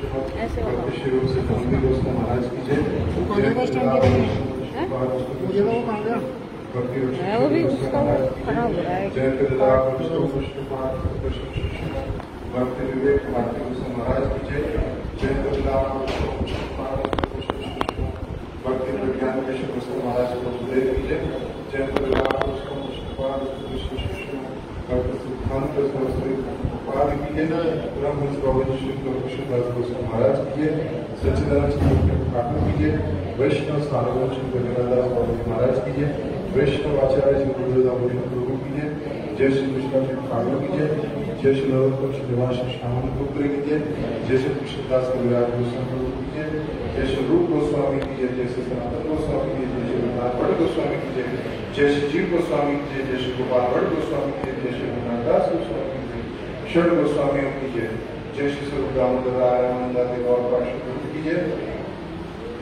विष्णु लिए। विष्णुपाद विष्णु भक्ति रूप से है वो भी उसका महाराज की खराब हो रहा है जय विष्णुपाद कृष्ण भक्ति विवेक भारती गोस्वामी महाराज की जय जय कृष्ण शिशु भक्ति विज्ञान कृष्ण गोस्वामी महाराज प्रभुदेव की जय जय विष्णुपाद कृष्ण शिशु भक्ति सिद्धांत सरस्वती उपाधि की जय ब्रह्म श्री कृष्णदास गोस्वामी महाराज की सच्चिदानंद श्री की वैष्णव बाबू जी वैष्णव आचार्य श्री गुरुदास प्रभु की जय श्री कृष्ण श्री की जय श्री नरोत्तम श्री निवास पुत्र की जय श्री कृष्णदास गोस्वामी की जय श्री रूप गोस्वामी की जय श्री सनातन गोस्वामी की जय श्री गोस्वामी जीव गोस्वामी जय जय श्री गोपाल भट्ट गोस्वामी की जय जय श्री रघुनाथदास गोस्वामी की जय शरण गोस्वामियों की जय जय श्री स्वरूप दामोदर आनंदा गौर पार्षद की जय।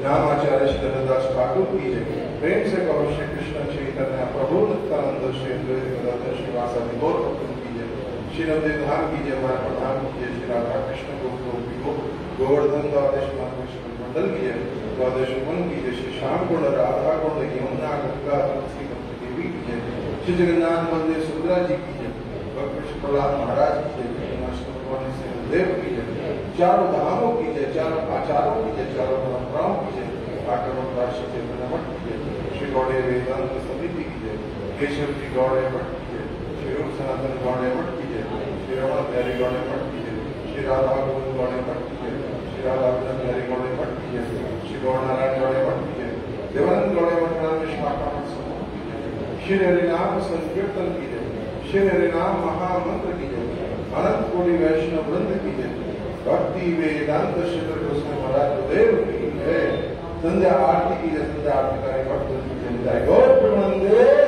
नाम आचार्य श्री धनदास ठाकुर की जय। प्रेम से कहो, श्री कृष्ण चैतन्य, प्रभु नित्यानंद, श्री अद्वैत गदाधर श्रीवासादि गौर भक्तों की जय। श्री नंदे धाम की जय, हमारे प्रधान की जय, श्री राधा कृष्ण गोपी को गोवर्धन, द्वादश मंडल की जय। द्वादश की जय, श्री श्याम गुण राधा गुण यमुना, गंगा, तुलसी देवी की जय। श्री जगन्नाथ मंदिर, सुभद्रा जी की जय। भक्त श्री प्रहलाद महाराज की जय भगवान देव की जय चारों धामों की जय चारों आचारों की जय चारों परंपराओं की जय आकरण राशि के मठ की जय श्री गौड़े वेदांत समिति की जय केशव जी गौड़े मठ की जय श्री रूप सनातन गौड़े मठ की जय श्री रमण प्यारी गौड़े मठ की जय श्री राधा गोविंद गौड़े मठ की जय श्री राधा कृष्ण प्यारी गौड़े मठ की जय श्री गौर नारायण गौड़े मठ की जय देवानंद गौड़े मठ नाम जय श्री हरिनाम संकीर्तन की जय श्री हरिनाम महामंत्र की जय। अनंत कोटि वैष्णव वृंद की जय। भक्ति वेदांत श्री कृष्ण महाराज गुरुदेव की जय। संध्या आरती की जय, संध्या आरती करें, भक्त की जय। गौर प्रेमानंदे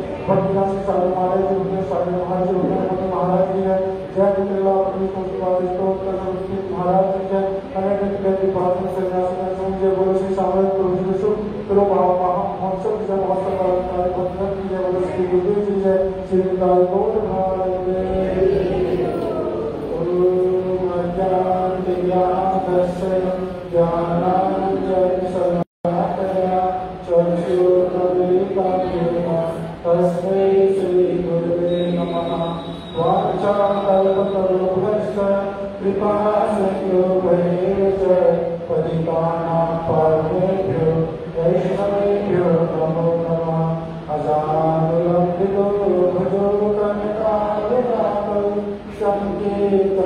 भक्तिदास सरल महाराज जी हुए सरल महाराज जी हुए मोदी महाराज जी है जय मित्रा अपनी महाराज जी है कनेक्ट करके भारत में सन्यासी नरसिंह जय बोलो श्री सामवेद प्रभु जी विश्व तुलो भाव महा महोत्सव की जय महोत्सव का कार्य भक्तन की जय बोलो श्री गुरुदेव जी जय श्री मित्रा गौर भारत ज्ञान ज्ञान दर्शन ज्ञान सर्वस्वरूपस्य कृपासयो वैरेच पतितानां पापेभ्यो वैष्णवेभ्यो नमो नमः। अजानुलम्बितो भजो कनकालरातौ सङ्केत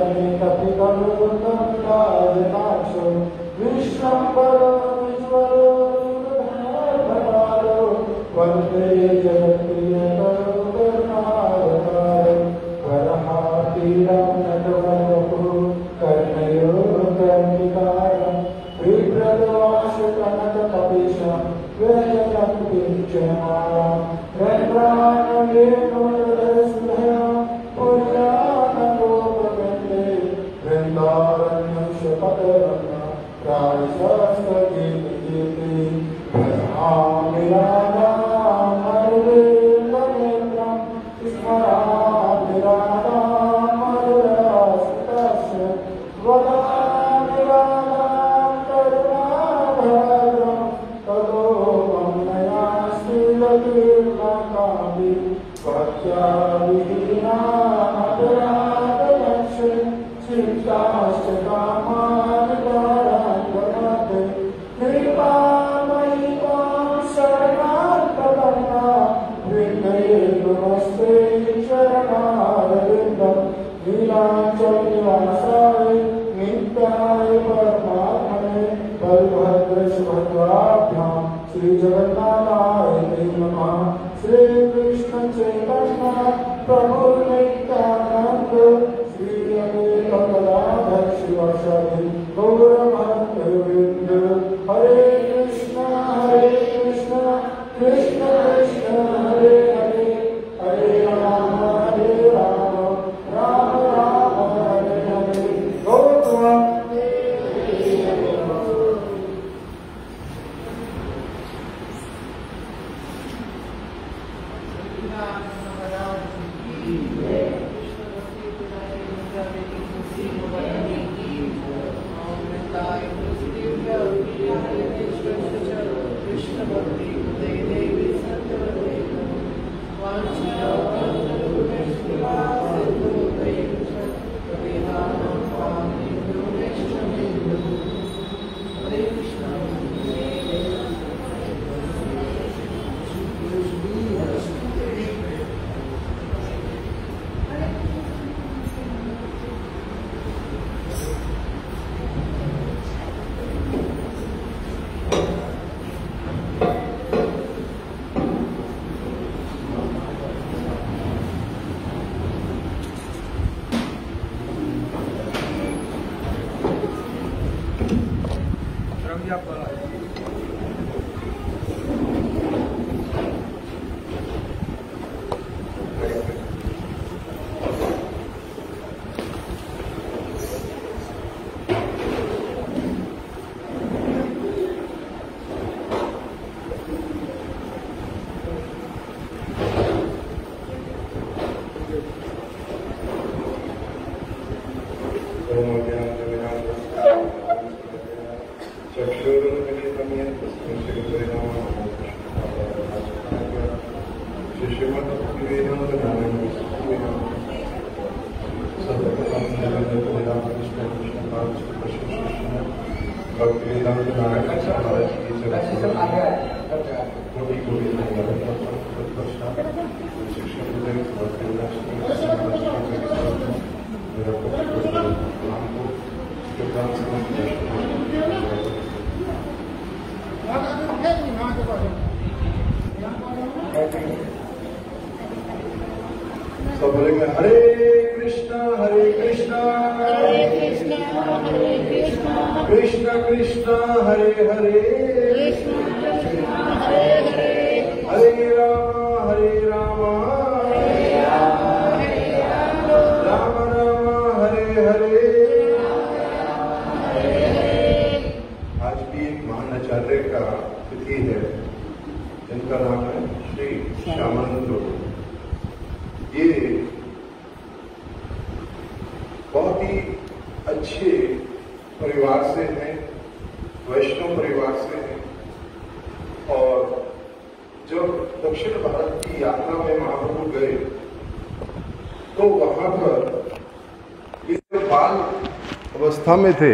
अवस्था में थे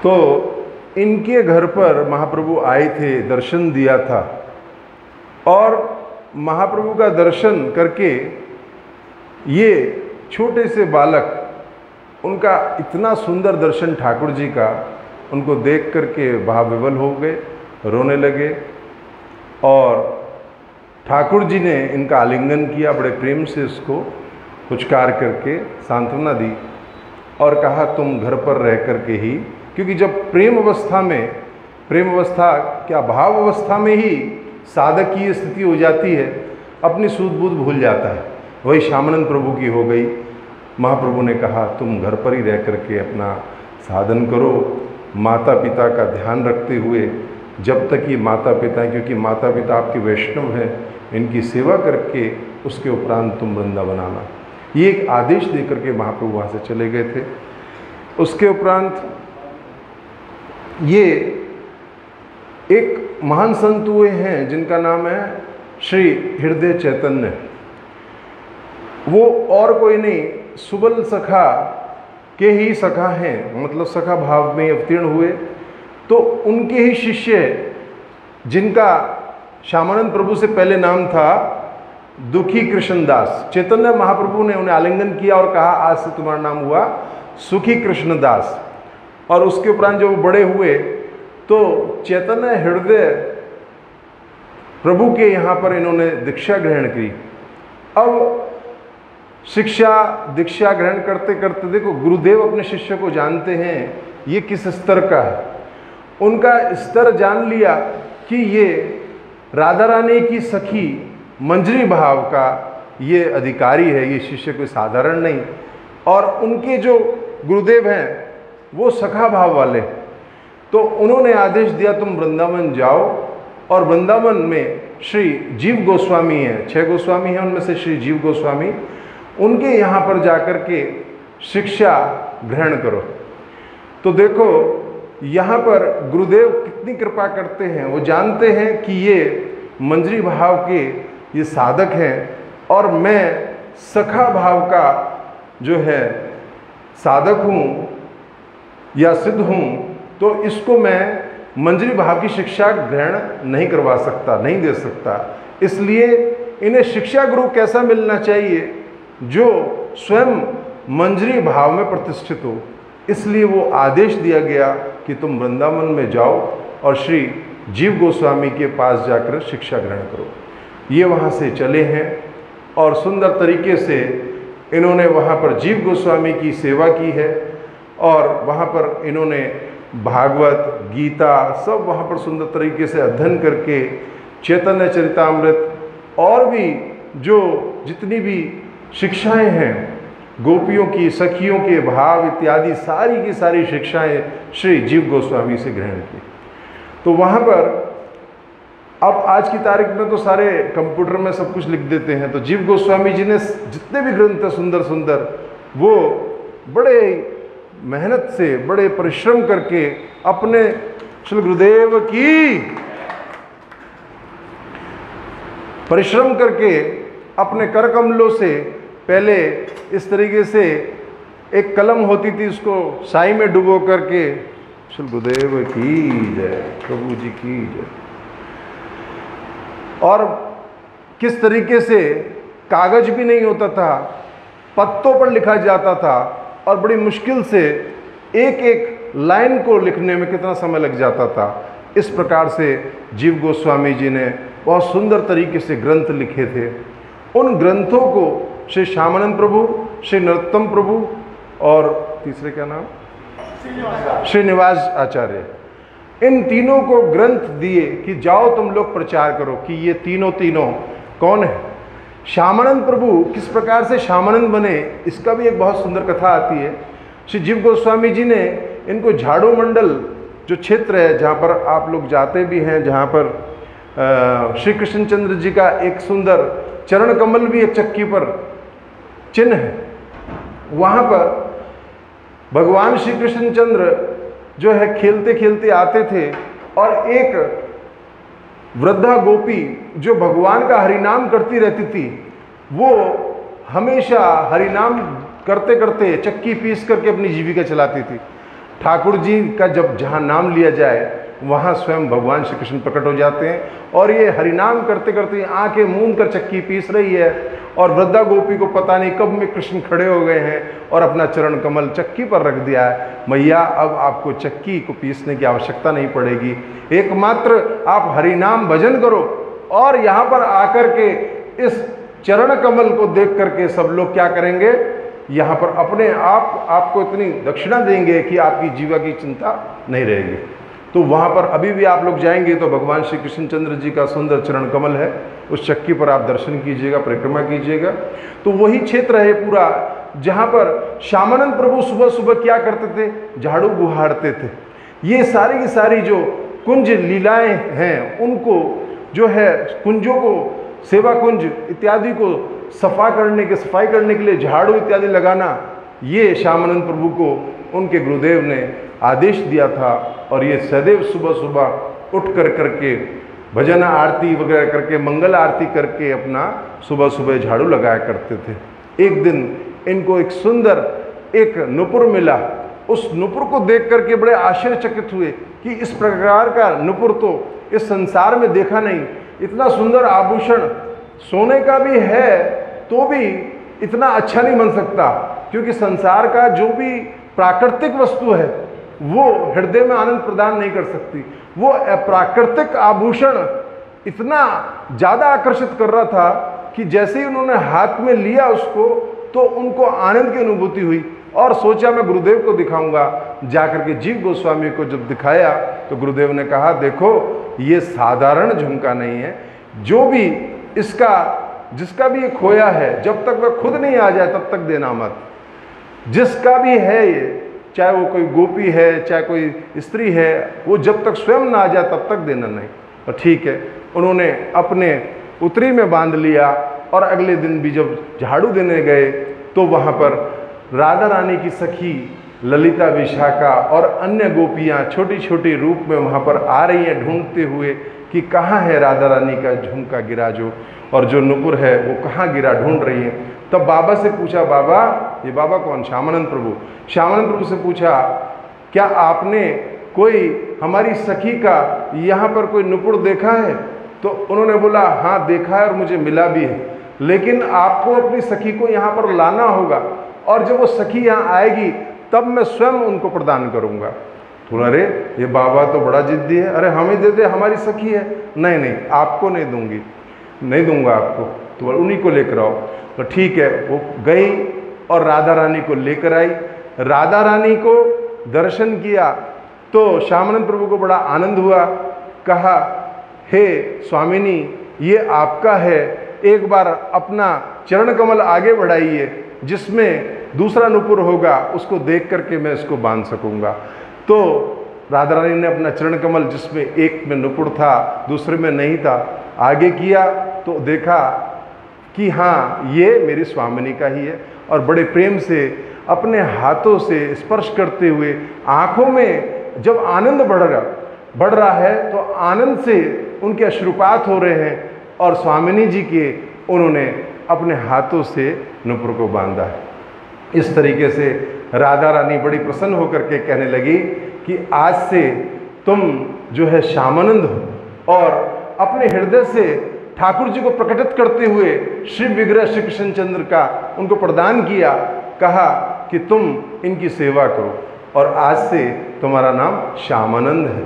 तो इनके घर पर महाप्रभु आए थे, दर्शन दिया था। और महाप्रभु का दर्शन करके ये छोटे से बालक, उनका इतना सुंदर दर्शन ठाकुर जी का, उनको देख करके भाव विवल हो गए, रोने लगे। और ठाकुर जी ने इनका आलिंगन किया, बड़े प्रेम से इसको पुचकार करके सांत्वना दी और कहा, तुम घर पर रह करके ही, क्योंकि जब प्रेम अवस्था में, प्रेम अवस्था क्या भाव अवस्था में ही साधक की स्थिति हो जाती है, अपनी सूद बूद भूल जाता है। वही श्यामानंद प्रभु की हो गई। महाप्रभु ने कहा, तुम घर पर ही रह करके अपना साधन करो। माता पिता का ध्यान रखते हुए, जब तक ये माता पिता हैं, क्योंकि माता पिता आपके वैष्णव हैं, इनकी सेवा करके उसके उपरांत तुम वृंदावन आना। ये एक आदेश दे करके महाप्रभु वहाँ से चले गए थे। उसके उपरांत ये एक महान संत हुए हैं, जिनका नाम है श्री हृदय चैतन्य। वो और कोई नहीं, सुबल सखा के ही सखा हैं मतलब सखा भाव में अवतीर्ण हुए। तो उनके ही शिष्य, जिनका श्यामानंद प्रभु से पहले नाम था दुखी कृष्णदास। चैतन्य महाप्रभु ने उन्हें आलिंगन किया और कहा, आज से तुम्हारा नाम हुआ सुखी कृष्णदास। और उसके उपरांत जब बड़े हुए तो चैतन्य हृदय प्रभु के यहाँ पर इन्होंने दीक्षा ग्रहण की। अब शिक्षा, दीक्षा ग्रहण करते करते देखो, गुरुदेव अपने शिष्य को जानते हैं, ये किस स्तर का है? उनका स्तर जान लिया कि ये राधा रानी की सखी मंजरी भाव का ये अधिकारी है, ये शिष्य कोई साधारण नहीं। और उनके जो गुरुदेव हैं, वो सखा भाव वाले तो उन्होंने आदेश दिया, तुम वृंदावन जाओ। और वृंदावन में श्री जीव गोस्वामी हैं, छह गोस्वामी हैं उनमें से श्री जीव गोस्वामी। उनके यहाँ पर जाकर के शिक्षा ग्रहण करो। तो देखो, यहाँ पर गुरुदेव कितनी कृपा करते हैं। वो जानते हैं कि ये मंजरी भाव के ये साधक हैं और मैं सखा भाव का जो है साधक हूँ या सिद्ध हूँ तो इसको मैं मंजरी भाव की शिक्षा ग्रहण नहीं करवा सकता, नहीं दे सकता। इसलिए इन्हें शिक्षा गुरु कैसा मिलना चाहिए जो स्वयं मंजरी भाव में प्रतिष्ठित हो? इसलिए वो आदेश दिया गया कि तुम वृंदावन में जाओ और श्री जीव गोस्वामी के पास जाकर शिक्षा ग्रहण करो। ये वहाँ से चले हैं और सुंदर तरीके से इन्होंने वहाँ पर जीव गोस्वामी की सेवा की है और वहाँ पर इन्होंने भागवत, गीता सब वहाँ पर सुंदर तरीके से अध्ययन करके चैतन्य चरितामृत और भी जो जितनी भी शिक्षाएँ हैं, गोपियों की, सखियों के भाव इत्यादि सारी की सारी शिक्षाएँ श्री जीव गोस्वामी से ग्रहण की। तो वहाँ पर अब आज की तारीख में तो सारे कंप्यूटर में सब कुछ लिख देते हैं। तो जीव गोस्वामी जी ने जितने भी ग्रंथ हैं सुंदर सुंदर, वो बड़े मेहनत से, बड़े परिश्रम करके अपने श्री गुरुदेव की परिश्रम करके अपने कर कमलों से पहले इस तरीके से एक कलम होती थी उसको साई में डुबो करके श्री गुरुदेव की जय, प्रभु जी की जय। और किस तरीके से कागज़ भी नहीं होता था पत्तों पर लिखा जाता था और बड़ी मुश्किल से एक एक लाइन को लिखने में कितना समय लग जाता था। इस प्रकार से जीव गोस्वामी जी ने बहुत सुंदर तरीके से ग्रंथ लिखे थे। उन ग्रंथों को श्री श्यामानंद प्रभु श्री नरोत्तम प्रभु और तीसरे क्या नाम? श्रीनिवास। आचार्य। इन तीनों को ग्रंथ दिए कि जाओ तुम लोग प्रचार करो कि ये तीनों तीनों कौन है? श्यामानंद प्रभु किस प्रकार से श्यामानंद बने? इसका भी एक बहुत सुंदर कथा आती है। श्री जीव गोस्वामी जी ने इनको झाड़ू मंडल जो क्षेत्र है, जहाँ पर आप लोग जाते भी हैं, जहाँ पर श्री कृष्णचंद्र जी का एक सुंदर चरण कमल भी एक चक्की पर चिन्ह है। वहाँ पर भगवान श्री कृष्णचंद्र जो है खेलते खेलते आते थे और एक वृद्धा गोपी जो भगवान का हरिनाम करती रहती थी, वो हमेशा हरिनाम करते करते चक्की पीस करके अपनी जीविका चलाती थी। ठाकुर जी का जब जहाँ नाम लिया जाए, वहाँ स्वयं भगवान श्री कृष्ण प्रकट हो जाते हैं और ये हरिनाम करते करते आँखें मूंद कर चक्की पीस रही है और वृद्धा गोपी को पता नहीं कब में कृष्ण खड़े हो गए हैं और अपना चरण कमल चक्की पर रख दिया है। मैया, अब आपको चक्की को पीसने की आवश्यकता नहीं पड़ेगी। एकमात्र आप हरिनाम भजन करो और यहाँ पर आकर के इस चरण कमल को देख करके सब लोग क्या करेंगे? यहाँ पर अपने आप, आपको इतनी दक्षिणा देंगे कि आपकी जीवा की चिंता नहीं रहेगी। तो वहाँ पर अभी भी आप लोग जाएँगे तो भगवान श्री कृष्णचंद्र जी का सुंदर चरण कमल है। उस चक्की पर आप दर्शन कीजिएगा, परिक्रमा कीजिएगा। तो वही क्षेत्र है पूरा, जहाँ पर श्यामानंद प्रभु सुबह सुबह क्या करते थे? झाड़ू गुहाड़ते थे। ये सारी की सारी जो कुंज लीलाएँ हैं, उनको जो है, कुंजों को, सेवा कुंज इत्यादि को सफ़ा करने के, सफ़ाई करने के लिए झाड़ू इत्यादि लगाना, ये श्यामानंद प्रभु को, उनके गुरुदेव ने आदेश दिया था। और ये सदैव सुबह सुबह उठ कर करके, भजन आरती वगैरह करके, मंगल आरती करके अपना सुबह सुबह झाड़ू लगाया करते थे। एक दिन इनको एक सुंदर, एक नुपुर मिला। उस नुपुर को देख करके बड़े आश्चर्यचकित हुए कि इस प्रकार का नुपुर तो इस संसार में देखा नहीं। इतना सुंदर आभूषण सोने का भी है तो भी इतना अच्छा नहीं बन सकता, क्योंकि संसार का जो भी प्राकृतिक वस्तु है, वो हृदय में आनंद प्रदान नहीं कर सकती। वो प्राकृतिक आभूषण इतना ज़्यादा आकर्षित कर रहा था कि जैसे ही उन्होंने हाथ में लिया उसको तो उनको आनंद की अनुभूति हुई। और सोचा मैं गुरुदेव को दिखाऊँगा। जाकर के जीव गोस्वामी को जब दिखाया तो गुरुदेव ने कहा, देखो, ये साधारण झुमका नहीं है। जो भी इसका जिसका भी ये खोया है, जब तक वह खुद नहीं आ जाए, तब तक देना मत। जिसका भी है ये, चाहे वो कोई गोपी है, चाहे कोई स्त्री है, वो जब तक स्वयं ना आ जाए, तब तक देना नहीं। तो ठीक है, उन्होंने अपने उतरी में बाँध लिया और अगले दिन भी जब झाड़ू देने गए तो वहाँ पर राधा रानी की सखी, ललिता विशाखा और अन्य गोपियाँ छोटी छोटी रूप में वहाँ पर आ रही हैं, ढूंढते हुए कि कहाँ है राधा रानी का झुमका गिरा जो, और जो नुपुर है, वो कहाँ गिरा ढूंढ रही है? तब बाबा से पूछा, बाबा, ये बाबा कौन? श्यामानंद प्रभु। श्यामानंद प्रभु से पूछा, क्या आपने कोई हमारी सखी का यहाँ पर कोई नुपुर देखा है? तो उन्होंने बोला हाँ देखा है और मुझे मिला भी है। लेकिन आपको अपनी सखी को यहाँ पर लाना होगा, और जब वो सखी यहाँ आएगी, तब मैं स्वयं उनको प्रदान करूँगा। तो अरे, ये बाबा तो बड़ा जिद्दी है। अरे, हमें दे दे, हमारी सखी है। नहीं नहीं, आपको नहीं दूँगी। नहीं दूँगा आपको। तो उन्हीं को लेकर आओ। तो ठीक है। वो गई और राधा रानी को लेकर आई। राधा रानी को दर्शन किया तो श्यामानंद प्रभु को बड़ा आनंद हुआ। कहा, हे स्वामिनी, ये आपका है। एक बार अपना चरण कमल आगे बढ़ाइए, जिसमें दूसरा नुपुर होगा, उसको देख करके मैं इसको बाँध सकूँगा। तो राधा रानी ने अपना चरण कमल जिसमें एक में नुपुर था, दूसरे में नहीं था, आगे किया तो देखा कि हाँ ये मेरी स्वामिनी का ही है। और बड़े प्रेम से, अपने हाथों से स्पर्श करते हुए, आँखों में जब आनंद बढ़ रहा बढ़ रहा है तो आनंद से उनके अश्रुपात हो रहे हैं और स्वामिनी जी के उन्होंने अपने हाथों से नुपुर को बांधा। है इस तरीके से राधा रानी बड़ी प्रसन्न होकर के कहने लगी कि आज से तुम जो है श्यामानंद हो और अपने हृदय से ठाकुर जी को प्रकटित करते हुए श्री विग्रह श्री कृष्णचंद्र का उनको प्रदान किया, कहा कि तुम इनकी सेवा करो और आज से तुम्हारा नाम श्यामानंद है।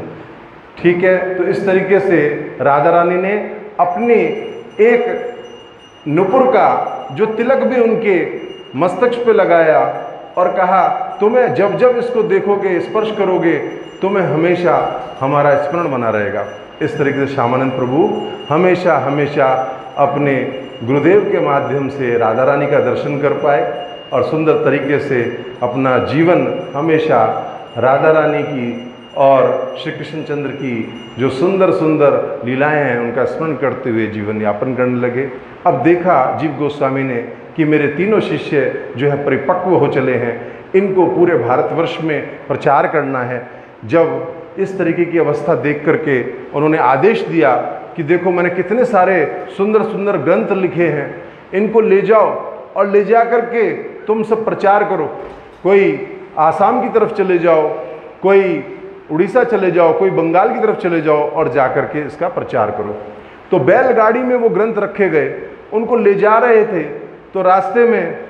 ठीक है तो इस तरीके से राधा रानी ने अपने एक नुपुर का जो तिलक भी उनके मस्तक पे लगाया और कहा, तुम्हें जब जब इसको देखोगे, स्पर्श करोगे, तुम्हें हमेशा हमारा स्मरण बना रहेगा। इस तरीके से श्यामानंद प्रभु हमेशा हमेशा अपने गुरुदेव के माध्यम से राधा रानी का दर्शन कर पाए और सुंदर तरीके से अपना जीवन हमेशा राधा रानी की और श्री कृष्णचंद्र की जो सुंदर सुंदर लीलाएँ हैं, उनका स्मरण करते हुए जीवन यापन करने लगे। अब देखा, जीव गोस्वामी ने कि मेरे तीनों शिष्य जो है परिपक्व हो चले हैं। इनको पूरे भारतवर्ष में प्रचार करना है। जब इस तरीके की अवस्था देख करके उन्होंने आदेश दिया कि देखो मैंने कितने सारे सुंदर सुंदर ग्रंथ लिखे हैं। इनको ले जाओ और ले जा करके तुम सब प्रचार करो। कोई आसाम की तरफ़ चले जाओ, कोई उड़ीसा चले जाओ, कोई बंगाल की तरफ़ चले जाओ और जा करके इसका प्रचार करो। तो बैलगाड़ी में वो ग्रंथ रखे गए। उनको ले जा रहे थे। तो रास्ते में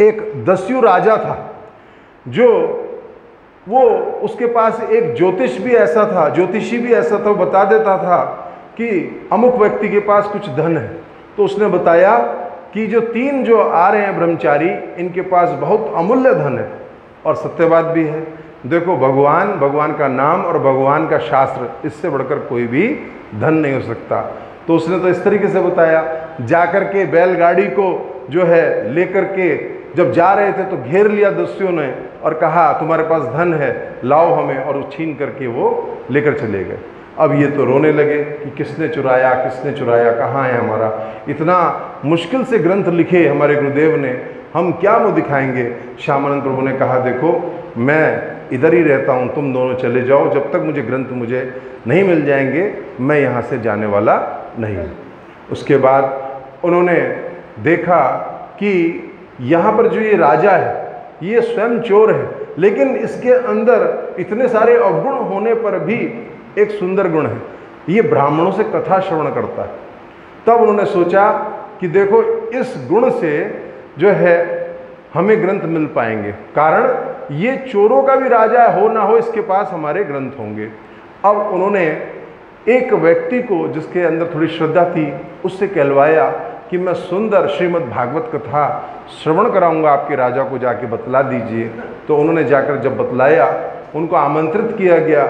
एक दस्यु राजा था, जो वो उसके पास एक ज्योतिष भी ऐसा था, ज्योतिषी भी ऐसा था बता देता था कि अमुक व्यक्ति के पास कुछ धन है। तो उसने बताया कि जो तीन जो आ रहे हैं ब्रह्मचारी, इनके पास बहुत अमूल्य धन है और सत्यवाद भी है। देखो, भगवान भगवान का नाम और भगवान का शास्त्र, इससे बढ़कर कोई भी धन नहीं हो सकता। तो उसने तो इस तरीके से बताया, जाकर के बैलगाड़ी को जो है लेकर के जब जा रहे थे तो घेर लिया दस्युओं ने और कहा, तुम्हारे पास धन है, लाओ हमें। और छीन करके वो लेकर चले गए। अब ये तो रोने लगे कि किसने चुराया किसने चुराया, कहाँ है हमारा? इतना मुश्किल से ग्रंथ लिखे हमारे गुरुदेव ने। हम क्या मुँह दिखाएँगे? श्यामानंद प्रभु ने कहा, देखो, मैं इधर ही रहता हूँ, तुम दोनों चले जाओ। जब तक मुझे ग्रंथ मुझे नहीं मिल जाएँगे, मैं यहाँ से जाने वाला नहीं। उसके बाद उन्होंने देखा कि यहाँ पर जो ये राजा है, ये स्वयं चोर है, लेकिन इसके अंदर इतने सारे अवगुण होने पर भी एक सुंदर गुण है। ये ब्राह्मणों से कथा श्रवण करता है। तब उन्होंने सोचा कि देखो, इस गुण से जो है, हमें ग्रंथ मिल पाएँगे। कारण, ये चोरों का भी राजा हो ना हो, इसके पास हमारे ग्रंथ होंगे। अब उन्होंने एक व्यक्ति को जिसके अंदर थोड़ी श्रद्धा थी, उससे कहलवाया कि मैं सुंदर श्रीमद् भागवत कथा श्रवण कराऊँगा, आपके राजा को जाके बतला दीजिए। तो उन्होंने जाकर जब बतलाया, उनको आमंत्रित किया गया।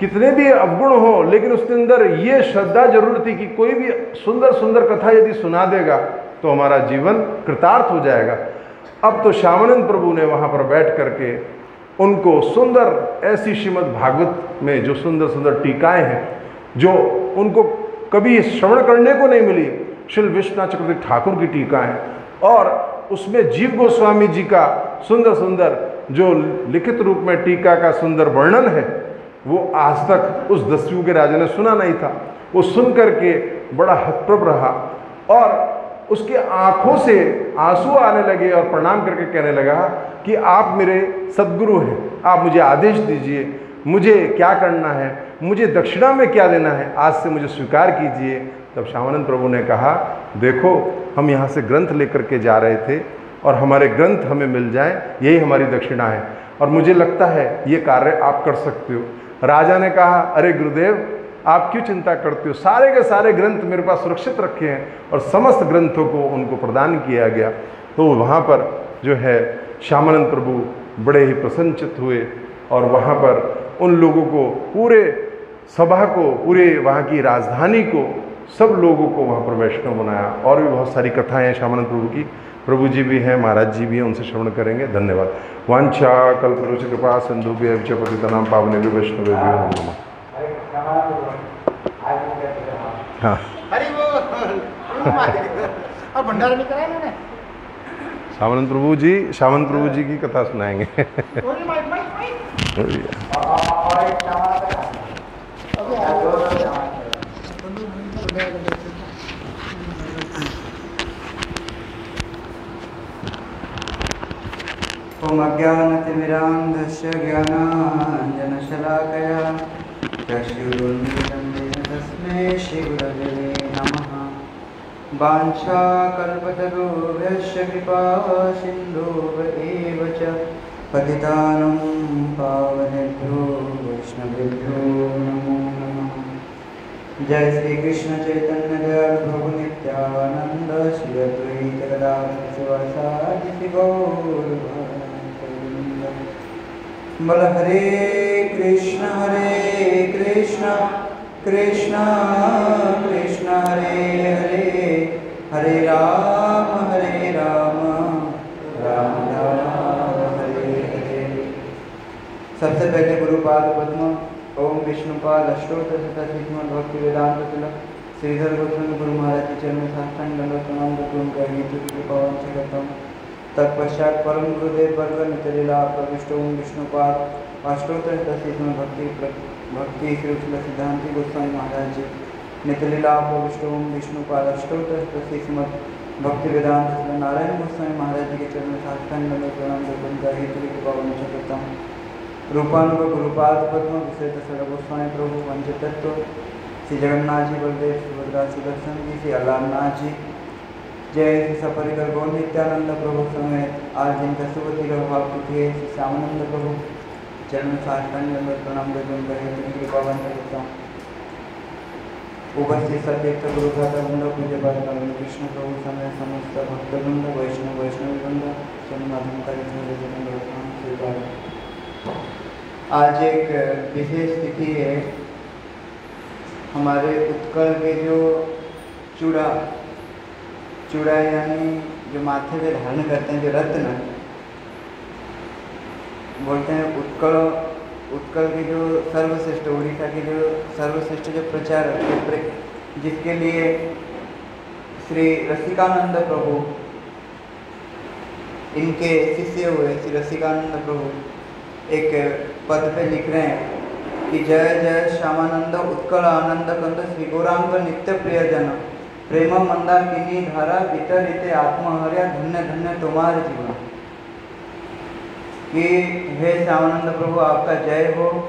कितने भी अवगुण हो, लेकिन उसके अंदर ये श्रद्धा ज़रूर थी कि कोई भी सुंदर सुंदर कथा यदि सुना देगा तो हमारा जीवन कृतार्थ हो जाएगा। अब तो श्यामानंद प्रभु ने वहाँ पर बैठ करके उनको सुंदर ऐसी श्रीमद् भागवत में जो सुंदर सुंदर टीकाएँ हैं जो उनको कभी श्रवण करने को नहीं मिली, श्री विश्वनाथ चक्रवर्ती ठाकुर की टीका है। और उसमें जीव गोस्वामी जी का सुंदर सुंदर जो लिखित रूप में टीका का सुंदर वर्णन है, वो आज तक उस दस्यु के राजा ने सुना नहीं था। वो सुन करके बड़ा हतप्रभ रहा और उसके आँखों से आँसू आने लगे और प्रणाम करके कहने लगा कि आप मेरे सदगुरु हैं, आप मुझे आदेश दीजिए, मुझे क्या करना है? मुझे दक्षिणा में क्या देना है? आज से मुझे स्वीकार कीजिए। तब श्यामानंद प्रभु ने कहा, देखो, हम यहाँ से ग्रंथ लेकर के जा रहे थे और हमारे ग्रंथ हमें मिल जाए, यही हमारी दक्षिणा है। और मुझे लगता है ये कार्य आप कर सकते हो। राजा ने कहा, अरे गुरुदेव, आप क्यों चिंता करते हो? सारे के सारे ग्रंथ मेरे पास सुरक्षित रखे हैं और समस्त ग्रंथों को उनको प्रदान किया गया। तो वहाँ पर जो है श्यामानंद प्रभु बड़े ही प्रसन्नचित हुए और वहाँ पर उन लोगों को पूरे सभा को पूरे वहाँ की राजधानी को सब लोगों को वहाँ पर वैष्णव बनाया और भी बहुत सारी कथाएँ हैं श्यामानंद प्रभु की। प्रभु जी भी हैं महाराज जी भी हैं उनसे श्रवण करेंगे। धन्यवाद। वांछा कल्परुष कृपा सिंधु भी पतितनाम पावने भी वैष्णव नमो। नमः हाँ अरे वो और भंडारा नहीं कराया मैंने सामंत प्रभु जी सामंत प्रभु जी की कथा सुनाएँगे। ओनली माइक माइक माइक और- और और एक क्षमा करा या दो दो क्षमा करा ॐ अज्ञानतिमिरान्धस्य ज्ञानाञ्जनशलाकया चक्षुरुन्मिलितं तस्मै श्रीगुरवे नमः। वाञ्छाकल्पतरुभ्यश्च कृपा सिन्धुव एव च पतितानं पावनेभ्यो। जय श्री कृष्ण चैतन्य दयाल प्रभु नित्यानंद श्री अद्वैत श्री गौर बोल हरे कृष्ण हरे कृष्ण कृष्ण कृष्ण, हरे हरे हरे राम हरे राम राम राम, हरे हरे। सबसे पहले गुरुपाद पद्म ओम विष्णुपाद अष्टोत्तर भक्ति वेदांत तिलक श्रीधर गोस्वामी गुरु महाराज के चरण में साष्टांग दंडवत प्रणाम करके उनका पवन से तत्पश्चात परम गुरुदेव वर्ग नित्यलीला प्रविष्ट ओम विष्णुपाद अष्टोत्तर शतम भक्ति भक्ति श्री सिद्धांति गोस्वामी महाराज जी नित्यलीला प्रविष्ट ओम विष्णुपाद अष्टोत्तर भक्ति वेदांत नारायण गोस्वामी महाराज जी के चरण में साष्टांग दंडवत प्रणाम करता हूँ रूपानुग गुरुपाद पद्म विषय सर्व गोस्वामी प्रभु पंचतत्व श्री जगन्नाथ जी बलदेव सुभद्रा सुदर्शन जी श्री अलारनाथ जी जय श्री सपरिकर गौर नित्यानंद प्रभु समेत आज जिनका शुभ तिलक भाव है, श्री श्यामानंद प्रभु। चरण साष्टांग प्रणाम करके उनका हेतु की करता उपस्थित सतीर्थ गुरु भ्राता वृंद, पूज्य पाद कृष्ण प्रभु समय समस्त भक्त वृंद वैष्णव वैष्णव वृंद जन्माधम स्वीकार आज एक विशेष तिथि है। हमारे उत्कल के जो चूड़ा चूड़ा यानी जो माथे पे धारण करते हैं, जो रत्न, बोलते हैं उत्कल उत्कल के जो सर्वश्रेष्ठ उड़ीसा के जो सर्वश्रेष्ठ जो प्रचार, जिसके लिए श्री रसिकानंद प्रभु, इनके शिष्य हुए, श्री रसिकानंद प्रभु। एक पद पे लिख रहे हैं कि जय जय श्यामानंद उत्कल आनंद कंद श्री गौरांग नित्य प्रिय जन प्रेम मंदा किनी धारा वितरित आत्महर्या धन्य धन्य तुम्हारे जीवन। कि हे श्यामानंद प्रभु, आपका जय हो।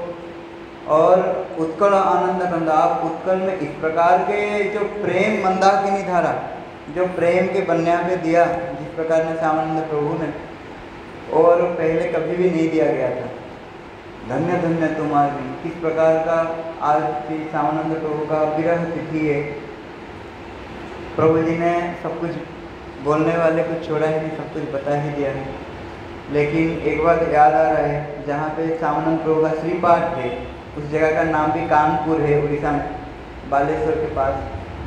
और उत्कल आनंद कंद, आप उत्कल में इस प्रकार के जो प्रेम मंदाकिनी धारा, जो प्रेम के बन्या पे दिया, जिस प्रकार ने श्यामानंद प्रभु ने और पहले कभी भी नहीं दिया गया था। धन्य धन्य तुम्हारी। किस प्रकार का आज श्री श्यामानंद प्रभु का विरह तिथि है। प्रभु जी ने सब कुछ बोलने वाले कुछ छोड़ा ही नहीं, सब कुछ बता ही दिया है। लेकिन एक बात याद आ रहा है, जहाँ पे श्यामानंद प्रभु का श्रीपाठ है, उस जगह का नाम भी कानपुर है, उड़ीसा में बालेश्वर के पास,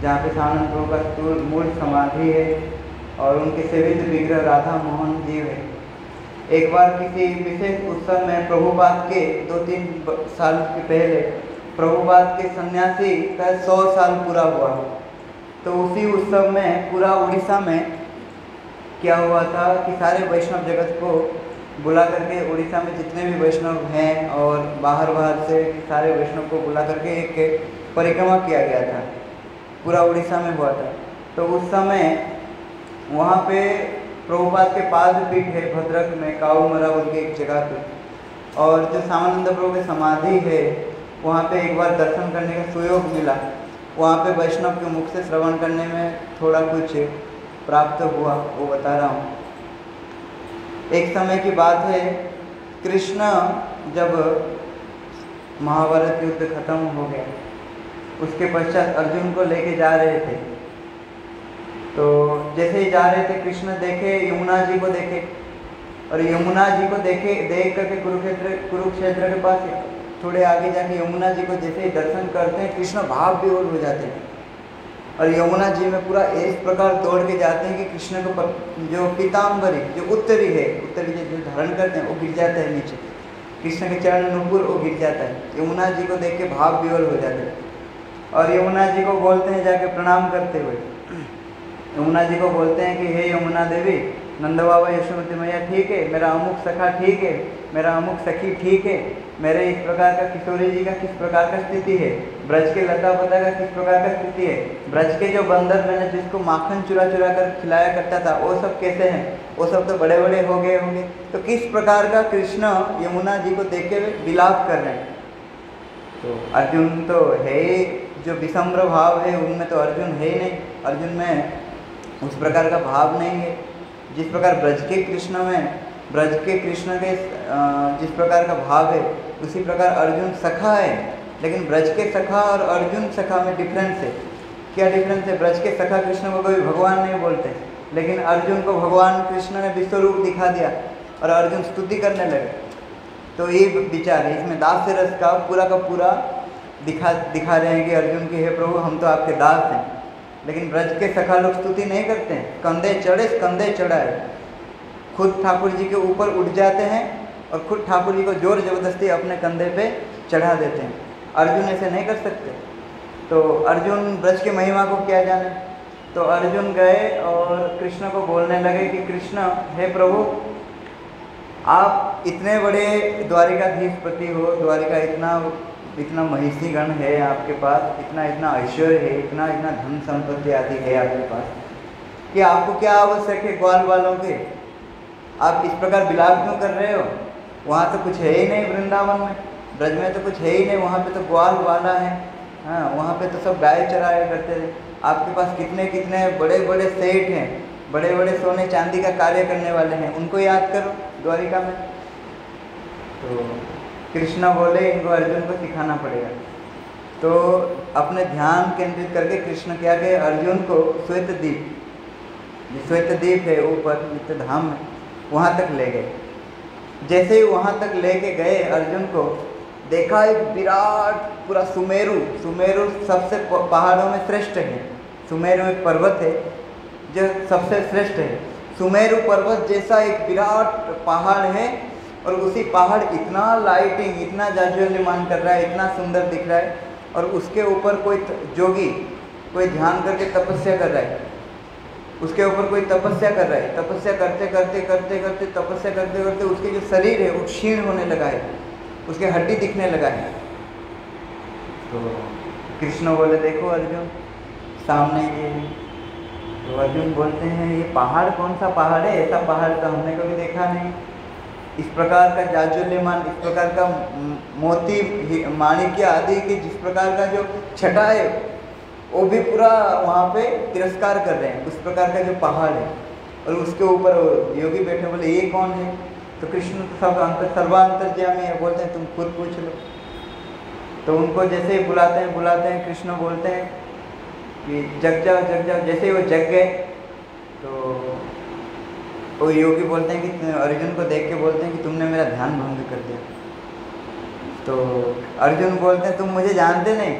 जहाँ पे श्यामानंद प्रभु का मूल समाधि है और उनके सेवित विग्रह राधा मोहन जी है। एक बार किसी विशेष उत्सव में प्रभुपाद के दो तीन साल के पहले प्रभुपाद के सन्यासी का सौ साल पूरा हुआ। तो उसी उत्सव में पूरा उड़ीसा में क्या हुआ था कि सारे वैष्णव जगत को बुला करके उड़ीसा में जितने भी वैष्णव हैं और बाहर बाहर से सारे वैष्णव को बुला करके एक परिक्रमा किया गया था। पूरा उड़ीसा में हुआ था। तो उस समय वहाँ पे प्रभुपाद के पाद पीठ है, भद्रक में काऊमरा बोल के एक जगह पे। और जो सामानंद प्रभु की समाधि है, वहाँ पे एक बार दर्शन करने का सुयोग मिला। वहाँ पे वैष्णव के मुख से श्रवण करने में थोड़ा कुछ प्राप्त हुआ, वो बता रहा हूँ। एक समय की बात है, कृष्ण जब महाभारत युद्ध खत्म हो गया, उसके पश्चात अर्जुन को लेके जा रहे थे। तो जैसे ही जा रहे थे, कृष्ण देखे, यमुना जी को देखे। और यमुना जी को देखे, देख करके कुरुक्षेत्र कुरुक्षेत्र के पास थोड़े आगे जाके यमुना जी को जैसे ही दर्शन करते हैं, कृष्ण भाव भी और हो जाते हैं। और यमुना जी में पूरा इस प्रकार दौड़ के जाते हैं कि कृष्ण को जो पीताम्बरी जो उत्तरी है, उत्तरी जो धारण करते हैं, वो गिर जाता है नीचे। कृष्ण के चरण नुपुर वो गिर जाता है। यमुना जी को देख के भाव विवल हो जाते हैं। और यमुना जी को बोलते हैं, जाके प्रणाम करते हुए। यमुना जी को बोलते हैं कि, हे यमुना देवी नंद बाबा यशोमती मैया ठीक है? मेरा अमुक सखा ठीक है? मेरा अमुक सखी ठीक है? मेरे इस प्रकार का किशोरी जी का किस प्रकार का स्थिति है? ब्रज के लता पता का किस प्रकार का स्थिति है? ब्रज के जो बंदर मैंने जिसको माखन चुरा चुरा कर खिलाया करता था, वो सब कैसे हैं? वो सब तो बड़े बड़े हो गए होंगे। तो किस प्रकार का कृष्ण यमुना जी को देखे हुए विलाप कर रहे हैं? तो अर्जुन तो ही, जो विषम्र भाव है, उनमें तो अर्जुन है ही नहीं। अर्जुन में उस प्रकार का भाव नहीं है। जिस प्रकार ब्रज के कृष्ण में ब्रज के कृष्ण के जिस प्रकार का भाव है, उसी प्रकार अर्जुन सखा है। लेकिन ब्रज के सखा और अर्जुन सखा में डिफरेंस है। क्या डिफरेंस है? ब्रज के सखा कृष्ण को कभी भगवान नहीं बोलते। लेकिन अर्जुन को भगवान कृष्ण ने विश्व रूप दिखा दिया और अर्जुन स्तुति करने लगे। तो ये विचार है। इसमें दास रस का पूरा का पूरा दिखा दिखा रहे हैं कि अर्जुन की, हे प्रभु, हम तो आपके दास हैं। लेकिन ब्रज के सखा लोग स्तुति नहीं करते हैं। कंधे चढ़े, कंधे चढ़ाए। खुद ठाकुर जी के ऊपर उठ जाते हैं और खुद ठाकुर जी को ज़ोर ज़बरदस्ती अपने कंधे पे चढ़ा देते हैं। अर्जुन ऐसे नहीं कर सकते। तो अर्जुन ब्रज की महिमा को क्या जाने? तो अर्जुन गए और कृष्ण को बोलने लगे कि कृष्ण, हे प्रभु, आप इतने बड़े द्वारिकाधीशपति हो, द्वारिका इतना इतना महिषी गण है आपके पास, इतना इतना ऐश्वर्य है, इतना इतना धन संपत्ति आदि है आपके पास। कि आपको क्या आवश्यक है ग्वाल वालों के? आप इस प्रकार बिलाप क्यों कर रहे हो? वहाँ तो कुछ है ही नहीं वृंदावन में। ब्रज में तो कुछ है ही नहीं, वहाँ पे तो ग्वाल वाला है। हाँ वहाँ पे तो सब गाय चराया करते थे। आपके पास कितने कितने बड़े बड़े सेठ हैं बड़े बड़े सोने चांदी का कार्य करने वाले हैं, उनको याद करो, द्वारिका में। तो कृष्णा बोले, इनको अर्जुन को सिखाना पड़ेगा। तो अपने ध्यान केंद्रित करके कृष्ण क्या गए अर्जुन को श्वेत द्वीप श्वेत द्वीप है, ऊपर नित्य धाम में वहाँ तक ले गए। जैसे ही वहाँ तक लेके गए, अर्जुन को देखा, एक विराट, पूरा सुमेरु सुमेरु सबसे पहाड़ों में श्रेष्ठ है। सुमेरु एक पर्वत है, जो सबसे श्रेष्ठ है। सुमेरु पर्वत जैसा एक विराट पहाड़ है और उसी पहाड़ इतना लाइटिंग इतना जाज्वल्यमान कर रहा है, इतना सुंदर दिख रहा है, और उसके ऊपर कोई जोगी, कोई ध्यान करके तपस्या कर रहा है। उसके ऊपर कोई तपस्या कर रहा है, तपस्या करते करते करते करते, तपस्या करते करते उसके जो शरीर है, वो क्षीण होने लगा है, उसके हड्डी दिखने लगा है। तो कृष्ण बोले, देखो अर्जुन, सामने ये तो अर्जुन बोलते हैं, ये पहाड़ कौन सा पहाड़ है? ऐसा पहाड़ तो हमने कभी देखा नहीं। इस प्रकार का जाजुल्यमान इस प्रकार का मोती माणिक्य आदि के जिस प्रकार का जो छटा है, वो भी पूरा वहाँ पे तिरस्कार कर रहे हैं। उस प्रकार का जो पहाड़ है, और उसके ऊपर योगी बैठे बोले, ये कौन है? तो कृष्ण सब अंतर सर्वांतर सर्वांतर्यामी है, बोलते हैं, तुम खुद पूछ लो। तो उनको जैसे ही बुलाते हैं बुलाते हैं, कृष्ण बोलते हैं कि, जग जाओ जग जाओ। जैसे ही वो जग गए तो वो योगी बोलते हैं कि, अर्जुन को देख के बोलते हैं कि तुमने मेरा ध्यान भंग कर दिया। तो अर्जुन बोलते हैं, तुम मुझे जानते नहीं।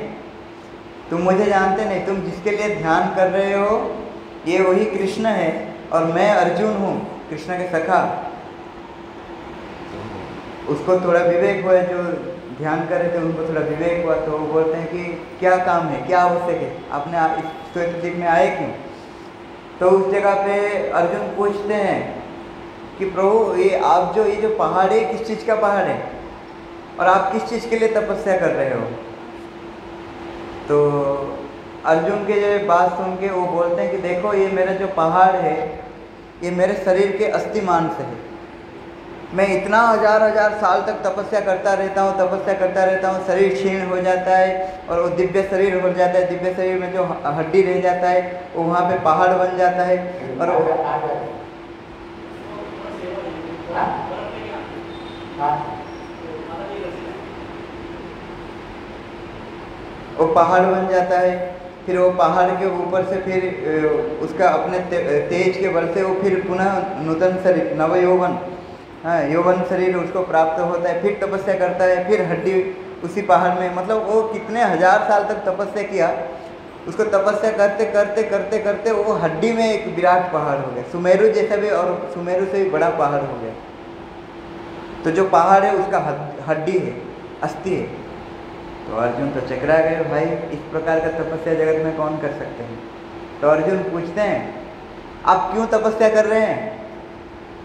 तुम मुझे जानते नहीं। तुम जिसके लिए ध्यान कर रहे हो, ये वही कृष्ण है और मैं अर्जुन हूँ, कृष्ण के सखा। उसको थोड़ा विवेक हुआ, जो ध्यान कर रहे थे, उनको थोड़ा विवेक हुआ तो वो बोलते हैं कि, क्या काम है? क्या आवश्यक है? आपने इस द्वीप में आए क्यों? तो उस जगह पे अर्जुन पूछते हैं कि प्रभु, ये आप जो, ये जो पहाड़ है किस चीज़ का पहाड़ है? और आप किस चीज़ के लिए तपस्या कर रहे हो? तो अर्जुन के जो बात सुन के वो बोलते हैं कि देखो, ये मेरा जो पहाड़ है, ये मेरे शरीर के अस्थिमान से है। मैं इतना हज़ार हज़ार साल तक तपस्या करता रहता हूँ, तपस्या करता रहता हूँ, शरीर क्षीण हो जाता है और वो दिव्य शरीर हो जाता है, दिव्य शरीर में जो हड्डी रह जाता है, वो वहाँ पे पहाड़ बन जाता है और वो- वो पहाड़ बन जाता है, फिर वो पहाड़ के ऊपर से फिर उसका अपने तेज के बल से वो फिर पुनः नूतन शरीर नव यौवन हाँ यौवन शरीर उसको प्राप्त होता है, फिर तपस्या करता है, फिर हड्डी उसी पहाड़ में मतलब वो कितने हज़ार साल तक तपस्या किया, उसको तपस्या करते करते करते करते वो हड्डी में एक विराट पहाड़ हो गया, सुमेरु जैसा भी और सुमेरु से भी बड़ा पहाड़ हो गया। तो जो पहाड़ है, उसका हड्डी है, अस्थि है। तो अर्जुन तो चकरा गए, भाई, इस प्रकार का तपस्या जगत में कौन कर सकते हैं? तो अर्जुन पूछते हैं, आप क्यों तपस्या कर रहे हैं?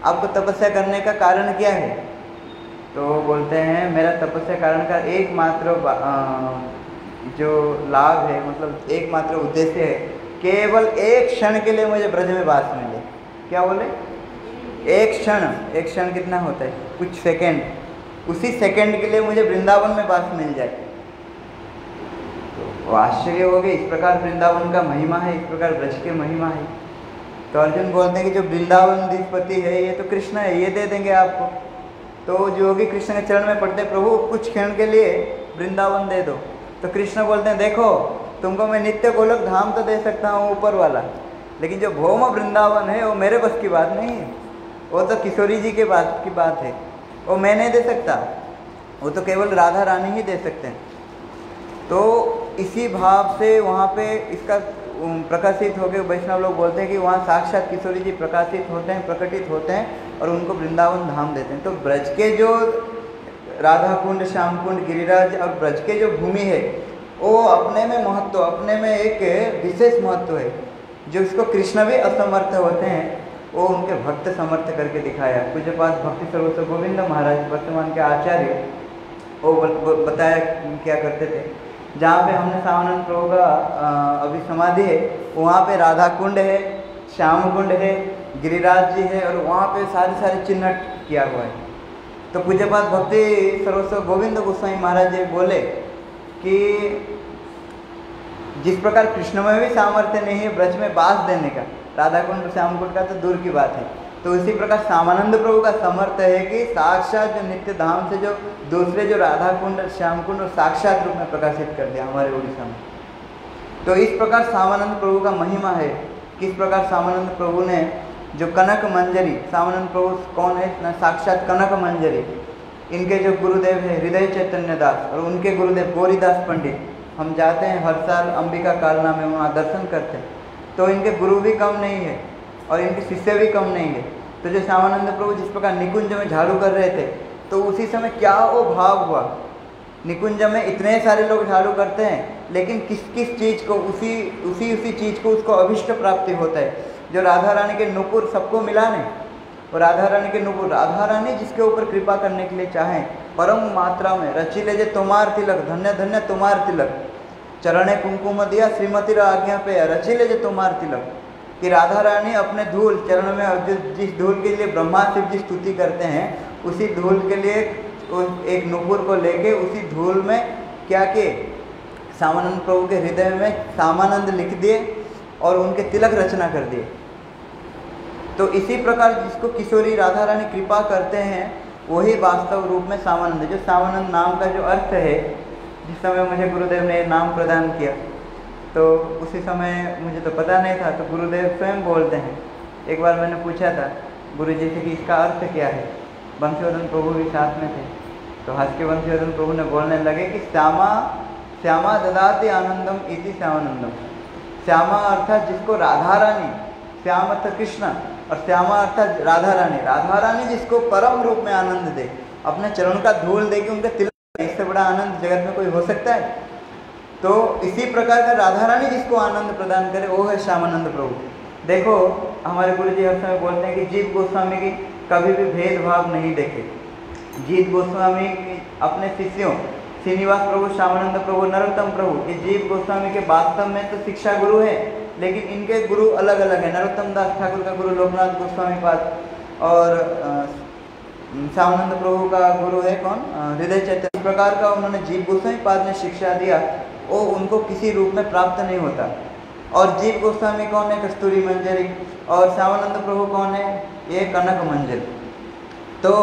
आपको तपस्या करने का कारण क्या है? तो बोलते हैं, मेरा तपस्या कारण का एकमात्र जो लाभ है मतलब एकमात्र उद्देश्य है, केवल एक क्षण के लिए मुझे ब्रज में वास मिले। क्या बोले? एक क्षण एक क्षण कितना होता है? कुछ सेकंड। उसी सेकंड के लिए मुझे वृंदावन में वास मिल जाए। तो आश्चर्य हो गए इस प्रकार वृंदावन का महिमा है, इस प्रकार ब्रज की महिमा है। तो अर्जुन बोलते हैं कि जो वृंदावन अधिपति है, ये तो कृष्ण है, ये दे देंगे आपको। तो जो योगी कृष्ण के चरण में पड़ते, प्रभु, कुछ क्षण के लिए वृंदावन दे दो। तो कृष्ण बोलते हैं, देखो, तुमको मैं नित्य गोलक धाम तो दे सकता हूँ ऊपर वाला, लेकिन जो भौम वृंदावन है, वो मेरे बस की बात नहीं है। वो तो किशोरी जी के बात, की बात है। वो मैं नहीं दे सकता, वो तो केवल राधा रानी ही दे सकते हैं। तो इसी भाव से वहाँ पे इसका प्रकाशित होकर वैष्णव लोग बोलते हैं कि वहाँ साक्षात किशोरी जी प्रकाशित होते हैं, प्रकटित होते हैं और उनको वृंदावन धाम देते हैं। तो ब्रज के जो राधा कुंड श्याम कुंड गिरिराज और ब्रज के जो भूमि है, वो अपने में महत्व, अपने में एक विशेष महत्व है। जो इसको कृष्ण भी असमर्थ होते हैं, वो उनके भक्त समर्थ करके दिखाया। पूज्य पास भक्ति सर्वस्व गोविंद महाराज, वर्तमान के आचार्य, वो बताया क्या करते थे। जहाँ पे हमने सामानंद प्रभु का अभी समाधि है, वहाँ पे राधा कुंड है श्याम कुंड है, गिरिराज जी है और वहाँ पे सारे सारे चिन्हट किया हुआ है। तो पूज्यपात भक्ति सर्वस्व गोविंद गोस्वामी महाराज जी बोले कि जिस प्रकार कृष्ण में भी सामर्थ्य नहीं है, ब्रज में बास देने का राधा कुंड श्याम कुंड का तो दूर की बात है। तो इसी प्रकार सामानंद प्रभु का समर्थ है कि साक्षात जो नित्य धाम से जो दूसरे जो राधा कुंड श्याम कुंड और साक्षात रूप में प्रकाशित कर दिया हमारे उड़ीसा में। तो इस प्रकार सामानंद प्रभु का महिमा है। किस प्रकार सामानंद प्रभु ने जो कनक मंजरी, सामानंद प्रभु कौन है? साक्षात कनक मंजरी। इनके जो गुरुदेव है, हृदय चैतन्य दास और उनके गुरुदेव गौरीदास पंडित, हम जाते हैं हर साल अंबिका कालना में वहाँ दर्शन करते हैं। तो इनके गुरु भी कम नहीं है। और इनके शिष्य भी कम नहीं है। तो जो श्यामानंद प्रभु जिस प्रकार निकुंज में झाड़ू कर रहे थे तो उसी समय क्या वो भाव हुआ? निकुंज में इतने सारे लोग झाड़ू करते हैं, लेकिन किस किस चीज़ को उसी उसी उसी चीज़ को उसको अभिष्ट प्राप्ति होता है? जो राधा रानी के नुपुर सबको मिला नहीं। और राधा रानी के नुपुर, राधा रानी जिसके ऊपर कृपा करने के लिए चाहें, परम मात्रा में रचिले जे तुम्हार तिलक, धन्य धन्य तुम्हार तिलक। चरणे कुमकुम दिया, श्रीमती आज्ञा पे रचिले जे तुम्हार तिलक। कि राधा रानी अपने धूल चरण में और जो जिस धूल के लिए ब्रह्मा शिव जी स्तुति करते हैं, उसी धूल के लिए एक नुपुर को लेके उसी धूल में क्या के सामानंद प्रभु के हृदय में सामानंद लिख दिए और उनके तिलक रचना कर दिए। तो इसी प्रकार जिसको किशोरी राधा रानी कृपा करते हैं, वही वास्तव रूप में सामानंद। जो सामानंद नाम का जो अर्थ है, जिस समय मुझे गुरुदेव ने नाम प्रदान किया। तो उसी समय मुझे तो पता नहीं था तो गुरुदेव स्वयं बोलते हैं। एक बार मैंने पूछा था गुरु जी से कि इसका अर्थ क्या है? बंशीवर्धन प्रभु भी साथ में थे। तो हंस के बंशीवर्धन प्रभु ने बोलने लगे कि श्यामा श्यामा ददाति आनंदम इति श्यामानंदम। श्यामा अर्थात जिसको राधा रानी, श्याम अर्थ कृष्ण, और श्यामा अर्थात राधा रानी। राधा रानी जिसको परम रूप में आनंद दे, अपने चरण का धूल दे के उनके तिलक इससे बड़ा आनंद जगत में कोई हो सकता है? तो इसी प्रकार का राधा रानी जिसको आनंद प्रदान करे, वो है श्यामानंद प्रभु। देखो, हमारे गुरु जी हर समय बोलते हैं कि जीव गोस्वामी की कभी भी भेदभाव नहीं देखे। जीत गोस्वामी अपने शिष्यों, श्रीनिवास प्रभु, श्यामानंद प्रभु, नरोत्तम प्रभु ये जीव गोस्वामी के वास्तव में तो शिक्षा गुरु है, लेकिन इनके गुरु अलग अलग है। नरोत्तम दास ठाकुर का गुरु लोकनाथ गोस्वामी पाद और श्यामानंद प्रभु का गुरु है कौन? हृदय चैतन्य। प्रकार का उन्होंने जीव गोस्वामी पाद ने शिक्षा दिया। वो उनको किसी रूप में प्राप्त नहीं होता। और जीव गोस्वामी कौन है? कस्तूरी मंजरी। और श्यामानंद प्रभु कौन है? ये कनक मंजरी। तो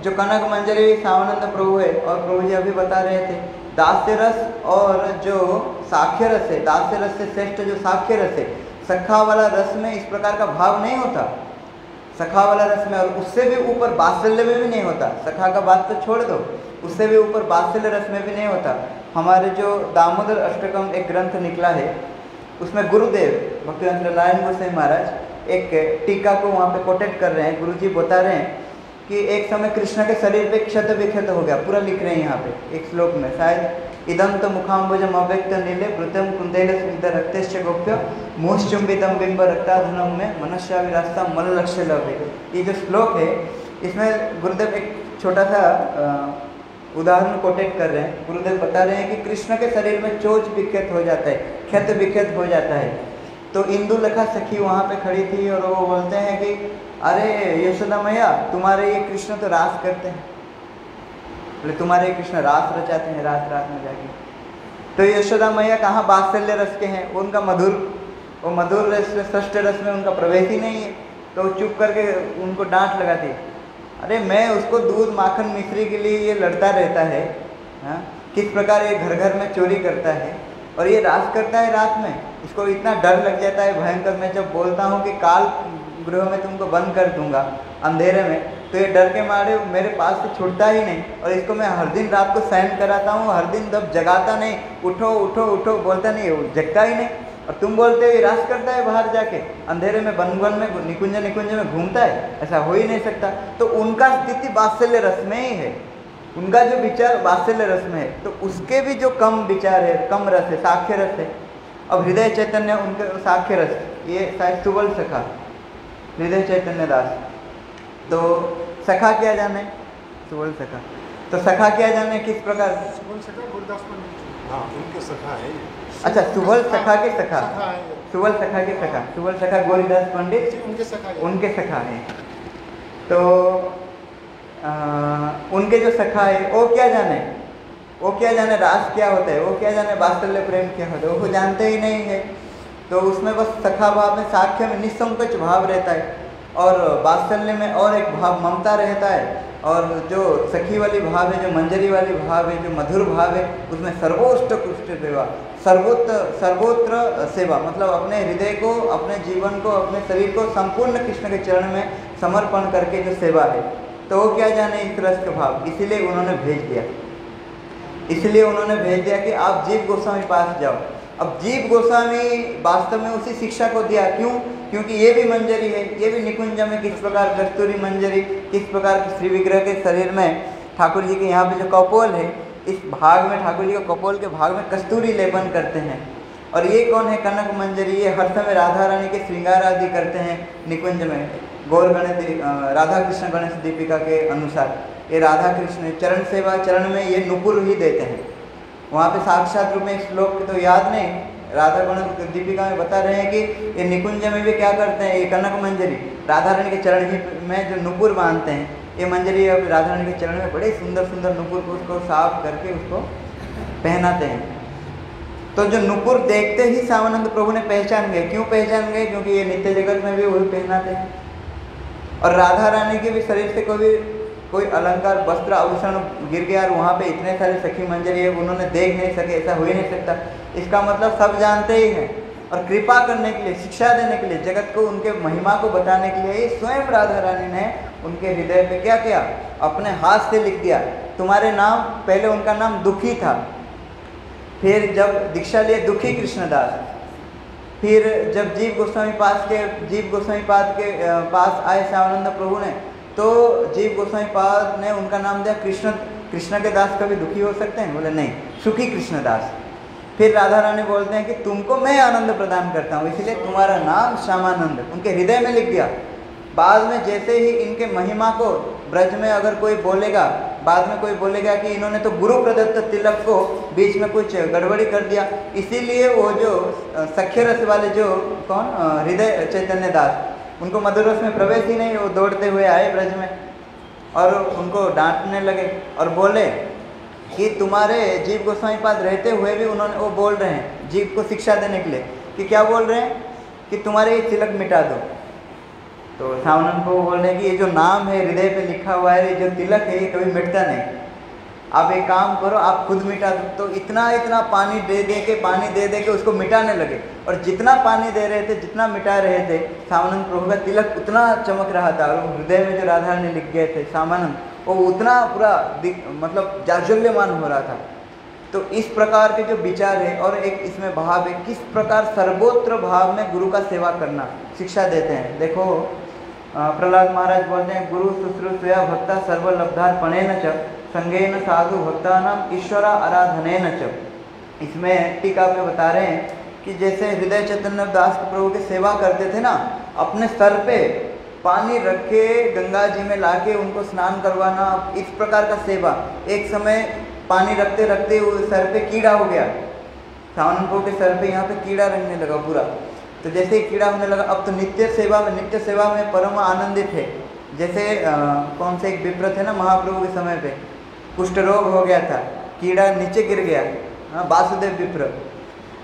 जो कनक मंजरी श्यामानंद प्रभु है, और प्रभु जी अभी बता रहे थे दास्य रस और जो साख्य रस है दास्य रस से श्रेष्ठ जो साख्य रस है, सखा वाला रस में इस प्रकार का भाव नहीं होता। सखा वाला रस में और उससे भी ऊपर बात्सल्य में भी नहीं होता। सखा का बात तो छोड़ दो, उससे भी ऊपर बात्सल्य रस में भी नहीं होता। हमारे जो दामोदर अष्टकम एक ग्रंथ निकला है, उसमें गुरुदेव भक्तिवंत नारायण गोसाई महाराज एक टीका को वहाँ पे कोटेट कर रहे हैं। गुरु जी बता रहे हैं कि एक समय कृष्ण के शरीर पे क्षत विक्षत हो गया, पूरा लिख रहे हैं यहाँ पे, एक श्लोक में। शायद इदम तो मुखाम्बुजम अव्यक्त नीले वृतम कुंदेल स्मित रक्तेश्च गोप्य मुश्चुंबितम बिंब रक्ताधनम में मनुष्य विरास्ता मल लक्ष्य लव्य ये जो श्लोक है, इसमें गुरुदेव एक छोटा सा उदाहरण कोटेट कर रहे हैं। गुरुदेव बता रहे हैं कि कृष्ण के शरीर में चोच विक्षत हो जाता है क्षत विक्षत हो जाता है। तो इंदु लखा सखी वहाँ पे खड़ी थी और वो बोलते हैं कि, अरे, यशोदा मैया, तुम्हारे ये कृष्ण तो रास करते हैं। बोले, तुम्हारे कृष्ण रास रचाते हैं रात रात में जाके। तो यशोदा मैया कहाँ बात्सल्य रस के हैं? उनका मधुर, वो मधुर रस षष्ठ रस में उनका प्रवेश ही नहीं है। तो चुप करके उनको डांट लगाती है। अरे मैं उसको दूध माखन मिश्री के लिए ये लड़ता रहता है हाँ? किस प्रकार ये घर घर में चोरी करता है? और ये रास करता है रात में? इसको इतना डर लग जाता है भयंकर, मैं जब बोलता हूँ कि काल गृह में तुमको बंद कर दूँगा अंधेरे में तो ये डर के मारे मेरे पास से छूटता ही नहीं। और इसको मैं हर दिन रात को सहन कराता हूँ, हर दिन जब जगाता नहीं, उठो उठो उठो, बोलता नहीं जगता ही नहीं। और तुम बोलते हो ये रास करता है बाहर जाके। अंधेरे में वन वन में निकुंज निकुंज में घूमता है। ऐसा हो ही नहीं सकता। तो उनका स्थिति बात्सल्य रस में ही है। उनका जो विचार वात्सल्य रस में है तो उसके भी जो कम विचार है कम रस है साक्ष्य रस है। अब हृदय चैतन्य उनके साक्ष्य रस ये शायद सुबल सखा हृदय चैतन्य दास। तो सखा क्या जाने? सुबल सखा। तो सखा क्या जाने किस प्रकार? सुबल सखा गुरदास पंडित हाँ उनके सखा है ये। अच्छा सुबल सखा के सखा। सुबल सखा के सखा। सुबल सखा गोरीदास पंडित? उनके सखा है। उनके सखा है। तो आ, उनके जो सखा है वो क्या जाने? वो क्या जाने रास क्या होता है? वो क्या जाने वात्सल्य प्रेम क्या होता है? वो जानते ही नहीं है। तो उसमें बस सखा भाव में साख्य में निसंकोच भाव रहता है। और वात्सल्य में और एक भाव ममता रहता है। और जो सखी वाली भाव है जो मंजरी वाली भाव है जो मधुर भाव है उसमें सर्वोत्कृष्ट सेवा सर्वोत्त, सर्वोत्र सेवा मतलब अपने हृदय को, अपने जीवन को, अपने शरीर को संपूर्ण कृष्ण के चरण में समर्पण करके जो सेवा है तो वो क्या जाने इस रस का भाव? इसीलिए उन्होंने भेज दिया। इसलिए उन्होंने भेज दिया कि आप जीव गोस्वामी पास जाओ। अब जीव गोस्वामी वास्तव में उसी शिक्षा को दिया, क्यों? क्योंकि ये भी मंजरी है, ये भी निकुंज में किस प्रकार कस्तूरी मंजरी, किस प्रकार श्री विग्रह के शरीर में ठाकुर जी के यहाँ पे जो कपोल है इस भाग में ठाकुर जी के कपोल के भाग में कस्तूरी लेपन करते हैं। और ये कौन है? कनक मंजरी, ये हर समय राधा रानी के श्रृंगार आदि करते हैं निकुंज में। गौर गणेश राधा कृष्ण गणेश दीपिका के अनुसार। ये राधा कृष्ण चरण सेवा, चरण में ये नुपुर ही देते हैं। वहाँ पे साक्षात रूप में श्लोक तो याद नहीं, राधा गणेश दीपिका में बता रहे हैं कि ये निकुंज में भी क्या करते हैं? ये कनक मंजरी, राधा रानी के चरण ही में जो नुपुर बांधते हैं। ये मंजरी अब राधा रानी के चरण में बड़े सुंदर सुंदर नुपुर को उसको साफ़ करके उसको पहनाते हैं। तो जो नुपुर देखते ही सामानंद प्रभु ने पहचान गए। क्यों पहचान गए? क्योंकि ये नित्य जगत में भी वही पहनाते हैं। और राधा रानी के भी शरीर से कोई कोई अलंकार, वस्त्र, आभूषण गिर गया और वहाँ पे इतने सारे सखी मंजरी है, उन्होंने देख नहीं सके, ऐसा हो ही नहीं सकता। इसका मतलब सब जानते ही हैं। और कृपा करने के लिए, शिक्षा देने के लिए, जगत को, उनके महिमा को बताने के लिए स्वयं राधा रानी ने उनके हृदय पे क्या किया? अपने हाथ से लिख दिया। तुम्हारे नाम, पहले उनका नाम दुखी था। फिर जब दीक्षा लिए दुखी कृष्णदास, फिर जब जीव गोस्वामी पास के, जीव गोस्वामी पाद के पास आए श्यामानंद प्रभु ने तो जीव गोस्वामी पाद ने उनका नाम दिया कृष्ण कृष्ण के दास कभी दुखी हो सकते हैं? बोले, नहीं, सुखी कृष्णदास। फिर राधा रानी बोलते हैं कि, तुमको मैं आनंद प्रदान करता हूँ, इसलिए तुम्हारा नाम श्यामानंद। उनके हृदय में लिख दिया। बाद में जैसे ही इनके महिमा को ब्रज में अगर कोई बोलेगा, बाद में कोई बोलेगा कि इन्होंने तो गुरु प्रदत्त तिलक को बीच में कुछ गड़बड़ी कर दिया। इसीलिए वो जो सख्य रस वाले जो, कौन हृदय चैतन्य दास, उनको मधुर रस में प्रवेश ही नहीं, वो दौड़ते हुए आए ब्रज में और उनको डांटने लगे और बोले कि तुम्हारे जीव गोस्वामी पास रहते हुए भी उन्होंने, वो बोल रहे हैं, जीव को शिक्षा देने के लिए कि क्या बोल रहे हैं? कि तुम्हारे ये तिलक मिटा दो। तो सावनन को बोल रहे कि, ये जो नाम है, हृदय पे लिखा हुआ है, ये जो तिलक है, ये कभी मिटता नहीं। आप एक काम करो, आप खुद मिटा दो। तो इतना इतना पानी दे दे के, पानी दे दे के उसको मिटाने लगे। और जितना पानी दे रहे थे, जितना मिटा रहे थे सामानंद प्रभु का तिलक उतना चमक रहा था। और हृदय में जो राधा ने लिख गए थे सामानंद वो उतना पूरा मतलब जाजुल्यमान हो रहा था। तो इस प्रकार के जो विचार है, और एक इसमें भाव है, किस प्रकार सर्वोत्र भाव में गुरु का सेवा करना, शिक्षा देते हैं। देखो प्रहलाद महाराज बोलते हैं गुरु शुश्रूषया भक्ता सर्वलब्धार्पणे न च संगे न साधु भक्ता नाम ईश्वरा आराधने न च। इसमें टीका में बता रहे हैं कि जैसे हृदय चैतन्य दास प्रभु की सेवा करते थे ना, अपने सर पे पानी रख के गंगा जी में लाके उनको स्नान करवाना, इस प्रकार का सेवा। एक समय पानी रखते रखते सर पे कीड़ा हो गया। सावन के सर पे यहाँ पे कीड़ा रखने लगा पूरा। तो जैसे ही कीड़ा होने लगा अब तो नित्य सेवा में नित्य सेवा में परम आनंदित है। जैसे अ, कौन से एक विप्र थे ना महाप्रभु के समय पे कुष्ठ रोग हो गया था कीड़ा नीचे गिर गया हाँ वासुदेव विप्र।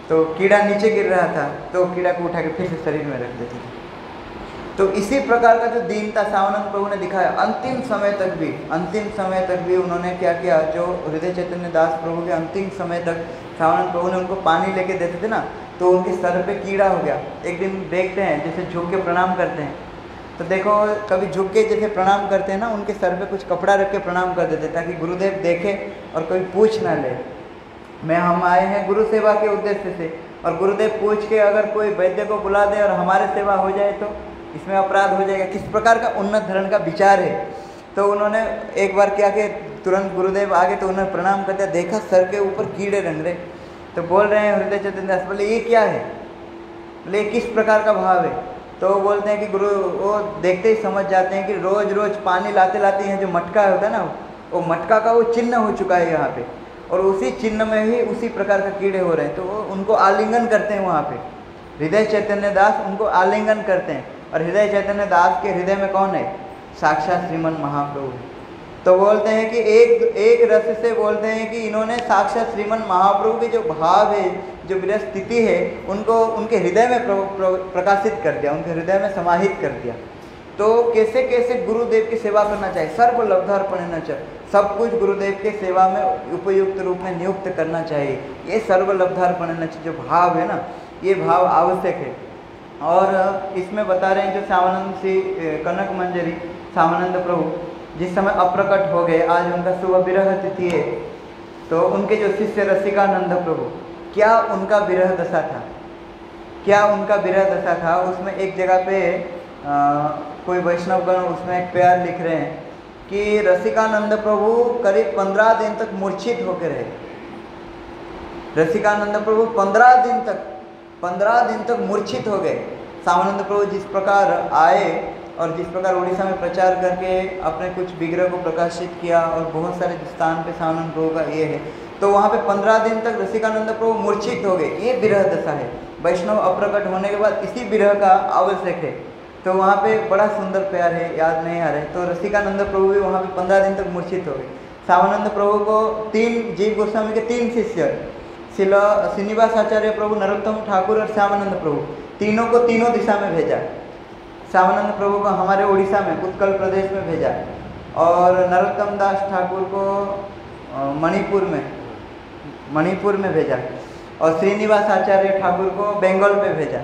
तो कीड़ा नीचे गिर रहा था तो कीड़ा को उठा के फिर से शरीर में रख देते थे। तो इसी प्रकार का जो दीनता सावनंद प्रभु ने दिखाया अंतिम समय तक भी अंतिम समय तक भी उन्होंने क्या किया जो हृदय चैतन्य दास प्रभु के अंतिम समय तक सावनंद प्रभु ने उनको पानी लेके देते थे ना तो उनके सर पे कीड़ा हो गया। एक दिन देखते हैं, जैसे झुक के प्रणाम करते हैं। तो देखो, कभी झुक के जैसे प्रणाम करते हैं ना, उनके सर पे कुछ कपड़ा रख के प्रणाम कर देते ताकि गुरुदेव देखे और कोई पूछ ना ले। मैं, हम आए हैं गुरु सेवा के उद्देश्य से, और गुरुदेव पूछ के अगर कोई वैद्य को बुला दे और हमारे सेवा हो जाए तो इसमें अपराध हो जाएगा। किस प्रकार का उन्नत धरण का विचार है? तो उन्होंने एक बार क्या कि तुरंत गुरुदेव आगे तो उन्होंने प्रणाम करते देखा, सर के ऊपर कीड़े रंग रहे। तो बोल रहे हैं हृदय चैतन्य दास, बोले, ये क्या है? बोले किस प्रकार का भाव है? तो वो बोलते हैं कि गुरु, वो देखते ही समझ जाते हैं कि रोज रोज पानी लाते लाते हैं, जो मटका होता है ना, वो मटका का वो चिन्ह हो चुका है यहाँ पे। और उसी चिन्ह में ही उसी प्रकार का कीड़े हो रहे हैं। तो वो उनको आलिंगन करते हैं वहाँ पे। हृदय चैतन्य दास उनको आलिंगन करते हैं। और हृदय चैतन्य दास के हृदय में कौन है? साक्षात श्रीमन महाप्रभु। है तो बोलते हैं कि एक एक रस से बोलते हैं कि इन्होंने साक्षात श्रीमन महाप्रभु के जो भाव है जो स्थिति है उनको उनके हृदय में प्र, प्र, प्रकाशित कर दिया उनके हृदय में समाहित कर दिया। तो कैसे कैसे गुरुदेव की सेवा करना चाहिए? सर्व लब्धार्पण न सब कुछ गुरुदेव के सेवा में उपयुक्त रूप में नियुक्त करना चाहिए। ये सर्व लब्धार्पण न जो भाव है ना ये भाव आवश्यक है। और इसमें बता रहे हैं जो सामानंद श्री कनक मंजरी सामानंद प्रभु जिस समय अप्रकट हो गए आज उनका शुभ विरह तिथि है तो उनके जो शिष्य रसिकानंद प्रभु क्या उनका विरह दशा था? क्या उनका विरह दशा था? उसमें एक जगह पे आ, कोई वैष्णवगण उसमें एक प्यार लिख रहे हैं कि रसिकानंद प्रभु करीब पंद्रह दिन तक मूर्छित होकर रहे। रसिकानंद प्रभु पंद्रह दिन तक पंद्रह दिन तक मूर्छित हो गए। सामानंद प्रभु जिस प्रकार आए और जिस प्रकार उड़ीसा में प्रचार करके अपने कुछ विग्रह को प्रकाशित किया और बहुत सारे स्थान पे सामानंद प्रभु का ये है तो वहाँ पे पंद्रह दिन तक रसिकानंद प्रभु मूर्छित हो गए। ये विरह दशा है। वैष्णव अप्रकट होने के बाद इसी विरह का आवश्यक है। तो वहाँ पे बड़ा सुंदर प्यार है, याद नहीं आ रहा तो रसिकानंद प्रभु भी वहाँ पे पंद्रह दिन तक मूर्छित हो गए। सामानंद प्रभु को तीन, जीव गोस्वामी के तीन शिष्य, शिला श्रीनिवास आचार्य प्रभु, नरोत्तम ठाकुर और श्यामानंद प्रभु, तीनों को तीनों दिशा में भेजा। श्यामानंद प्रभु को हमारे उड़ीसा में, उत्कल प्रदेश में भेजा। और नरोत्तम दास ठाकुर को मणिपुर में मणिपुर में भेजा। और श्रीनिवास आचार्य ठाकुर को बंगाल में भेजा।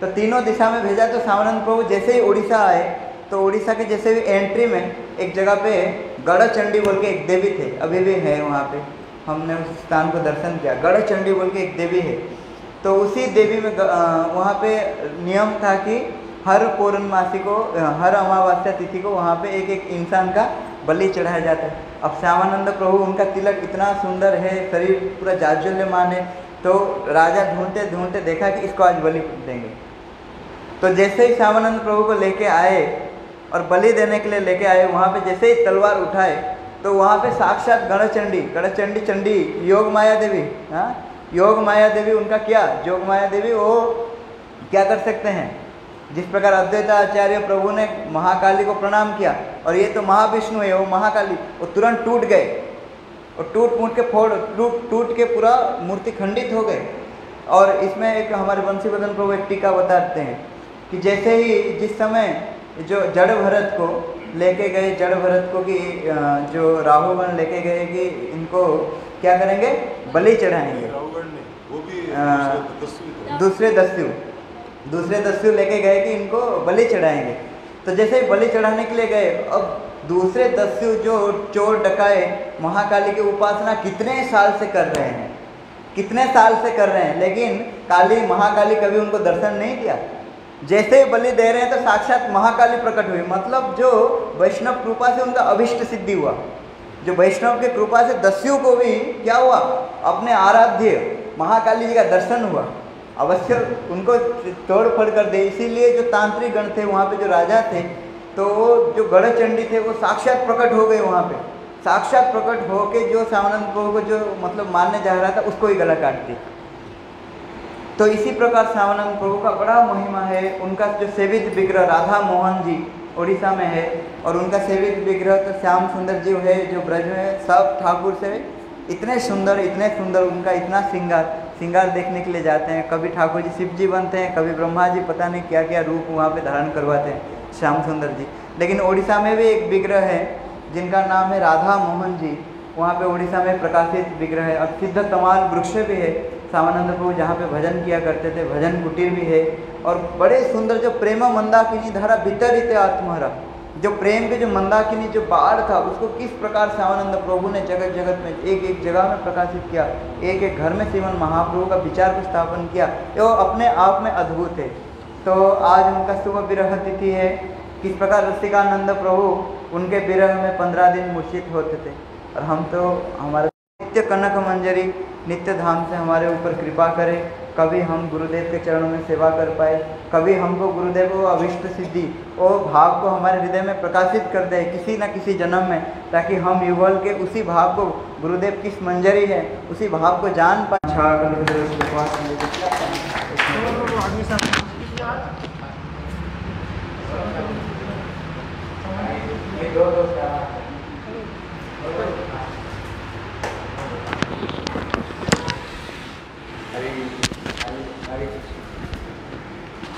तो तीनों दिशा में भेजा तो सामानंद प्रभु जैसे ही उड़ीसा आए तो उड़ीसा के जैसे भी एंट्री में एक जगह पे गढ़ चंडी बोल के एक देवी थे। अभी भी है वहाँ पे। हमने उस स्थान को दर्शन किया। गढ़ चंडी बोल के एक देवी है। तो उसी देवी में वहाँ पे नियम था कि हर पूर्णमासी को हर अमावस्या तिथि को वहाँ पे एक एक इंसान का बलि चढ़ाया जाता है। अब श्यामानंद प्रभु, उनका तिलक इतना सुंदर है, शरीर पूरा जाज्वल्यमान है तो राजा ढूंढते ढूंढते देखा कि इसको आज बलि देंगे। तो जैसे ही श्यामानंद प्रभु को लेके आए और बलि देने के लिए लेके आए, वहाँ पे जैसे ही तलवार उठाए तो वहाँ पे साक्षात गणचंडी गणचंडी चंडी योग माया देवी हाँ? योग माया देवी उनका क्या? योग माया देवी, वो क्या कर सकते हैं? जिस प्रकार अद्वैताचार्य प्रभु ने महाकाली को प्रणाम किया और ये तो महाविष्णु है वो महाकाली वो तुरंत टूट गए। और टूट फूट के फोड़ टूट टूट के पूरा मूर्ति खंडित हो गए और इसमें एक हमारे बंशीवर्धन प्रभु एक टीका बताते हैं कि जैसे ही जिस समय जो जड़ भरत को लेके गए जड़ भरत को कि जो राहुगण लेके गए कि इनको क्या करेंगे? बलि चढ़ाएँगे। दूसरे दस्यु। दूसरे दस्यु लेके गए कि इनको बलि चढ़ाएँगे। तो जैसे ही बलि चढ़ाने के लिए गए, अब दूसरे दस्यु जो चोर डकाए, महाकाली की उपासना कितने साल से कर रहे हैं? कितने साल से कर रहे हैं? लेकिन काली, महाकाली कभी उनको दर्शन नहीं दिया जैसे ही बलि दे रहे हैं तो साक्षात महाकाली प्रकट हुई। मतलब जो वैष्णव कृपा से उनका अभिष्ट सिद्धि हुआ, जो वैष्णव की कृपा से दस्यु को भी क्या हुआ? अपने आराध्य महाकाली जी का दर्शन हुआ। अवश्य उनको तोड़ फोड़ कर दे। इसीलिए जो तांत्रिक गण थे, वहाँ पे जो राजा थे तो जो गढ़ चंडी थे, वो साक्षात प्रकट हो गए वहाँ पे। साक्षात प्रकट होके जो सामानंद प्रभु को जो मतलब मानने जा रहा था, उसको ही गला काट दिया। तो इसी प्रकार सामानंद प्रभु का बड़ा महिमा है। उनका जो सेवित विग्रह राधा मोहन जी उड़ीसा में है, और उनका सेवित विग्रह तो श्याम सुंदर जी है, जो ब्रज में सब ठाकुर से इतने सुंदर इतने सुंदर उनका इतना श्रृंगार। श्रृंगार देखने के लिए जाते हैं। कभी ठाकुर जी शिव जी बनते हैं, कभी ब्रह्मा जी, पता नहीं क्या क्या रूप वहाँ पे धारण करवाते हैं श्याम सुंदर जी। लेकिन उड़ीसा में भी एक विग्रह है, जिनका नाम है राधा मोहन जी। वहाँ पे उड़ीसा में प्रकाशित विग्रह है। और सिद्ध तमाल वृक्ष भी है, सामानंद प्रभु जहाँ पे भजन किया करते थे, भजन कुटीर भी है। और बड़े सुंदर जो प्रेम मंदाकिनी धारा, वितरित आत्महरा। जो प्रेम के, जो मंदाकिनी, जो बाढ़ था, उसको किस प्रकार आनंद प्रभु ने जगत जगत में, एक एक जगह में प्रकाशित किया? एक एक घर में श्रीमन महाप्रभु का विचार को स्थापन किया। वो अपने आप में अद्भुत है तो आज उनका शुभ विरह तिथि है। किस प्रकार रसिकानंद प्रभु उनके विरह में पंद्रह दिन मूर्छित होते थे। और हम तो हमारे नित्य कनक मंजरी, नित्य धाम से हमारे ऊपर कृपा करे। कभी हम गुरुदेव के चरणों में सेवा कर पाए कभी हमको गुरुदेव को अभिष्ट सिद्धि वो भाव को हमारे हृदय में प्रकाशित कर दे किसी न किसी जन्म में ताकि हम युगल के उसी भाव को गुरुदेव किस मंजरी है उसी भाव को जान पाए।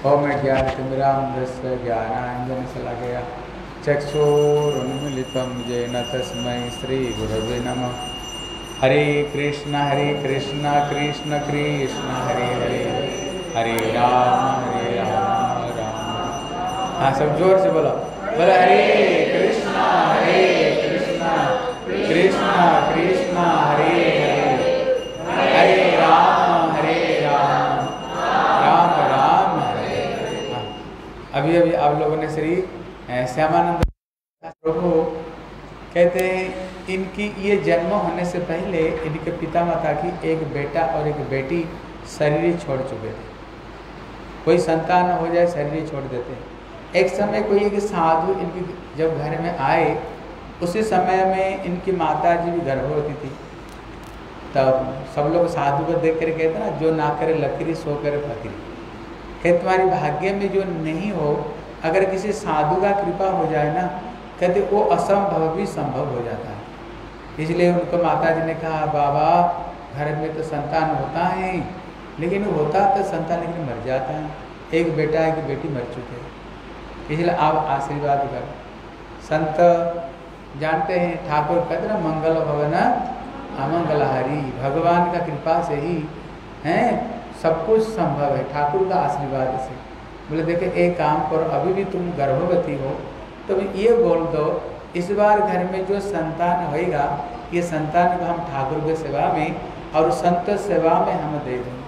ओम ज्ञानतिमिरान्धस्य ज्ञानाञ्जनशलाकया चक्षुरुन्मिलितं येन तस्मै श्रीगुरवे नमः। हरे कृष्ण हरे कृष्ण कृष्ण कृष्ण, हरे हरे हरे राम हरे राम राम। हाँ सब ज़ोर से बोलो। बोलो, हरे कृष्ण हरे कृष्ण कृष्ण कृष्ण, हरे अभी अभी आप लोगों ने श्री श्यामानंद प्रभु कहते हैं, इनकी ये जन्म होने से पहले इनके पिता माता की एक बेटा और एक बेटी शरीर छोड़ चुके थे। कोई संतान हो जाए, शरीर छोड़ देते हैं। एक समय कोई एक साधु इनकी जब घर में आए, उसी समय में इनकी माता जी भी गर्भवती थी। तब सब लोग साधु को देख कर कहते ना जो ना करे लकीरी सो करे, फकीरी। कहे तुम्हारे भाग्य में जो नहीं हो, अगर किसी साधु का कृपा हो जाए ना कहते वो असंभव भी संभव हो जाता है। इसलिए उनको माता जी ने कहा, बाबा, घर में तो संतान होता है, लेकिन होता तो संतान लेकिन मर जाता है। एक बेटा, एक बेटी मर चुके हैं। इसलिए आप आशीर्वाद कर। संत जानते हैं, ठाकुर कहते ना, मंगल भवन अमंगलहारी, भगवान का कृपा से ही, हैं सब कुछ संभव है, ठाकुर का आशीर्वाद से। बोले, देखे, एक काम करो, अभी भी तुम गर्भवती हो तो ये बोल दो, इस बार घर में जो संतान होएगा, ये संतान को हम ठाकुर के सेवा में और संत सेवा में हम दे देंगे।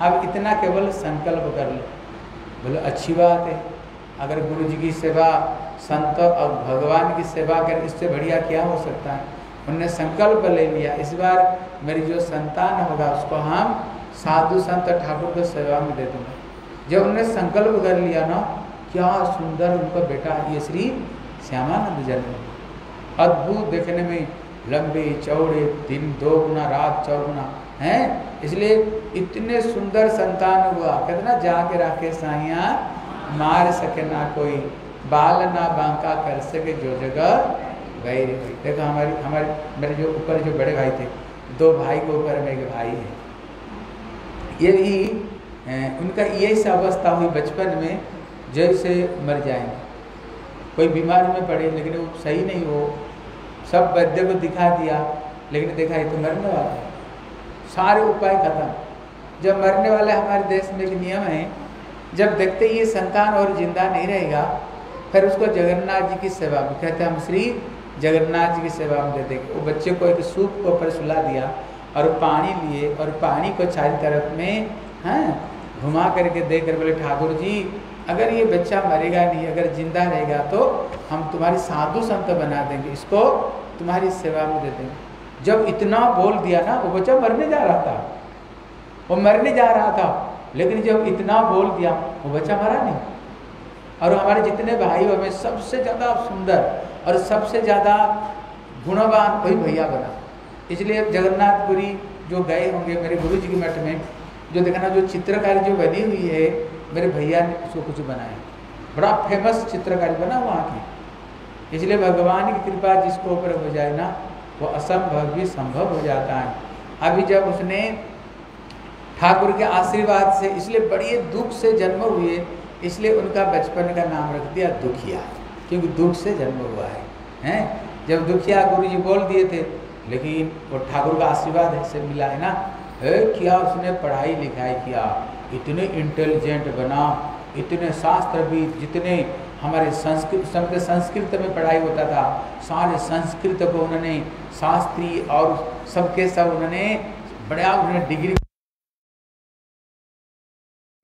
अब इतना केवल संकल्प कर लो। बोले, अच्छी बात है। अगर गुरु जी की सेवा, संत और भगवान की सेवा कर, इससे बढ़िया क्या हो सकता है? उनने संकल्प ले लिया। इस बार मेरी जो संतान होगा, उसको हम साधु संत ठाकुर को सेवा में दे दूँगा जब उन्होंने संकल्प कर लिया ना, क्या सुंदर उनका बेटा ये श्री श्यामानंद जन्म अद्भुत देखने में, लंबे चौड़े, दिन दो गुना, रात चौगुना हैं? इसलिए इतने सुंदर संतान हुआ। कहते ना, जाके राखे साइया, मार सके ना कोई, बाल ना बांका कर सके जो जगह गई देखो, हमारी हमारे मेरे जो ऊपर जो बड़े भाई थे, दो भाई के ऊपर में एक भाई है। ये भी उनका यही सा अवस्था हुई बचपन में जैसे मर जाएँगे। कोई बीमारी में पड़े, लेकिन वो सही नहीं हो। सब वैद्य को दिखा दिया, लेकिन देखा ये तो मरने वाला है। सारे उपाय खत्म। जब मरने वाले हमारे देश में एक नियम है, जब देखते ये संतान और ज़िंदा नहीं रहेगा, फिर उसको जगन्नाथ जी की सेवा में, कहते हम श्री जगन्नाथ जी की सेवा में दे देंगे। वो बच्चे को एक सूप को ऊपर सुला दिया और पानी लिए और पानी को चारी तरफ़ में, हैं, घुमा करके दे कर बोले, ठाकुर जी, अगर ये बच्चा मरेगा नहीं, अगर ज़िंदा रहेगा तो हम तुम्हारी साधु संत बना देंगे, इसको तुम्हारी सेवा में दे देंगे। जब इतना बोल दिया ना, वो बच्चा मरने जा रहा था। वो मरने जा रहा था, लेकिन जब इतना बोल दिया, वो बच्चा मरा नहीं। और हमारे जितने भाई हमें सबसे ज़्यादा सुंदर और सबसे ज़्यादा गुणवान वही भैया बना। इसलिए जगन्नाथपुरी जो गए होंगे मेरे गुरु जी के मठ में, जो देखना जो चित्रकारी जो बनी हुई है, मेरे भैया ने उसको कुछ बनाया। बड़ा फ़ेमस चित्रकारी बना वहाँ की। इसलिए भगवान की कृपा जिसको ऊपर हो जाए ना, वो असंभव भी संभव हो जाता है। अभी जब उसने ठाकुर के आशीर्वाद से, इसलिए बड़ी दुख से जन्म हुए, इसलिए उनका बचपन का नाम रख दिया दुखिया। क्योंकि दुख से जन्म हुआ है, हैं? जब दुखिया गुरु जी बोल दिए थे लेकिन वो ठाकुर का आशीर्वाद ऐसे मिला है ना, है, क्या उसने पढ़ाई लिखाई किया? इतने इंटेलिजेंट बना, इतने शास्त्र भी जितने हमारे संस्कृत समय संस्कृत में पढ़ाई होता था, सारे संस्कृत को उन्होंने, शास्त्री और सबके सब उन्होंने बड़ा उन्होंने डिग्री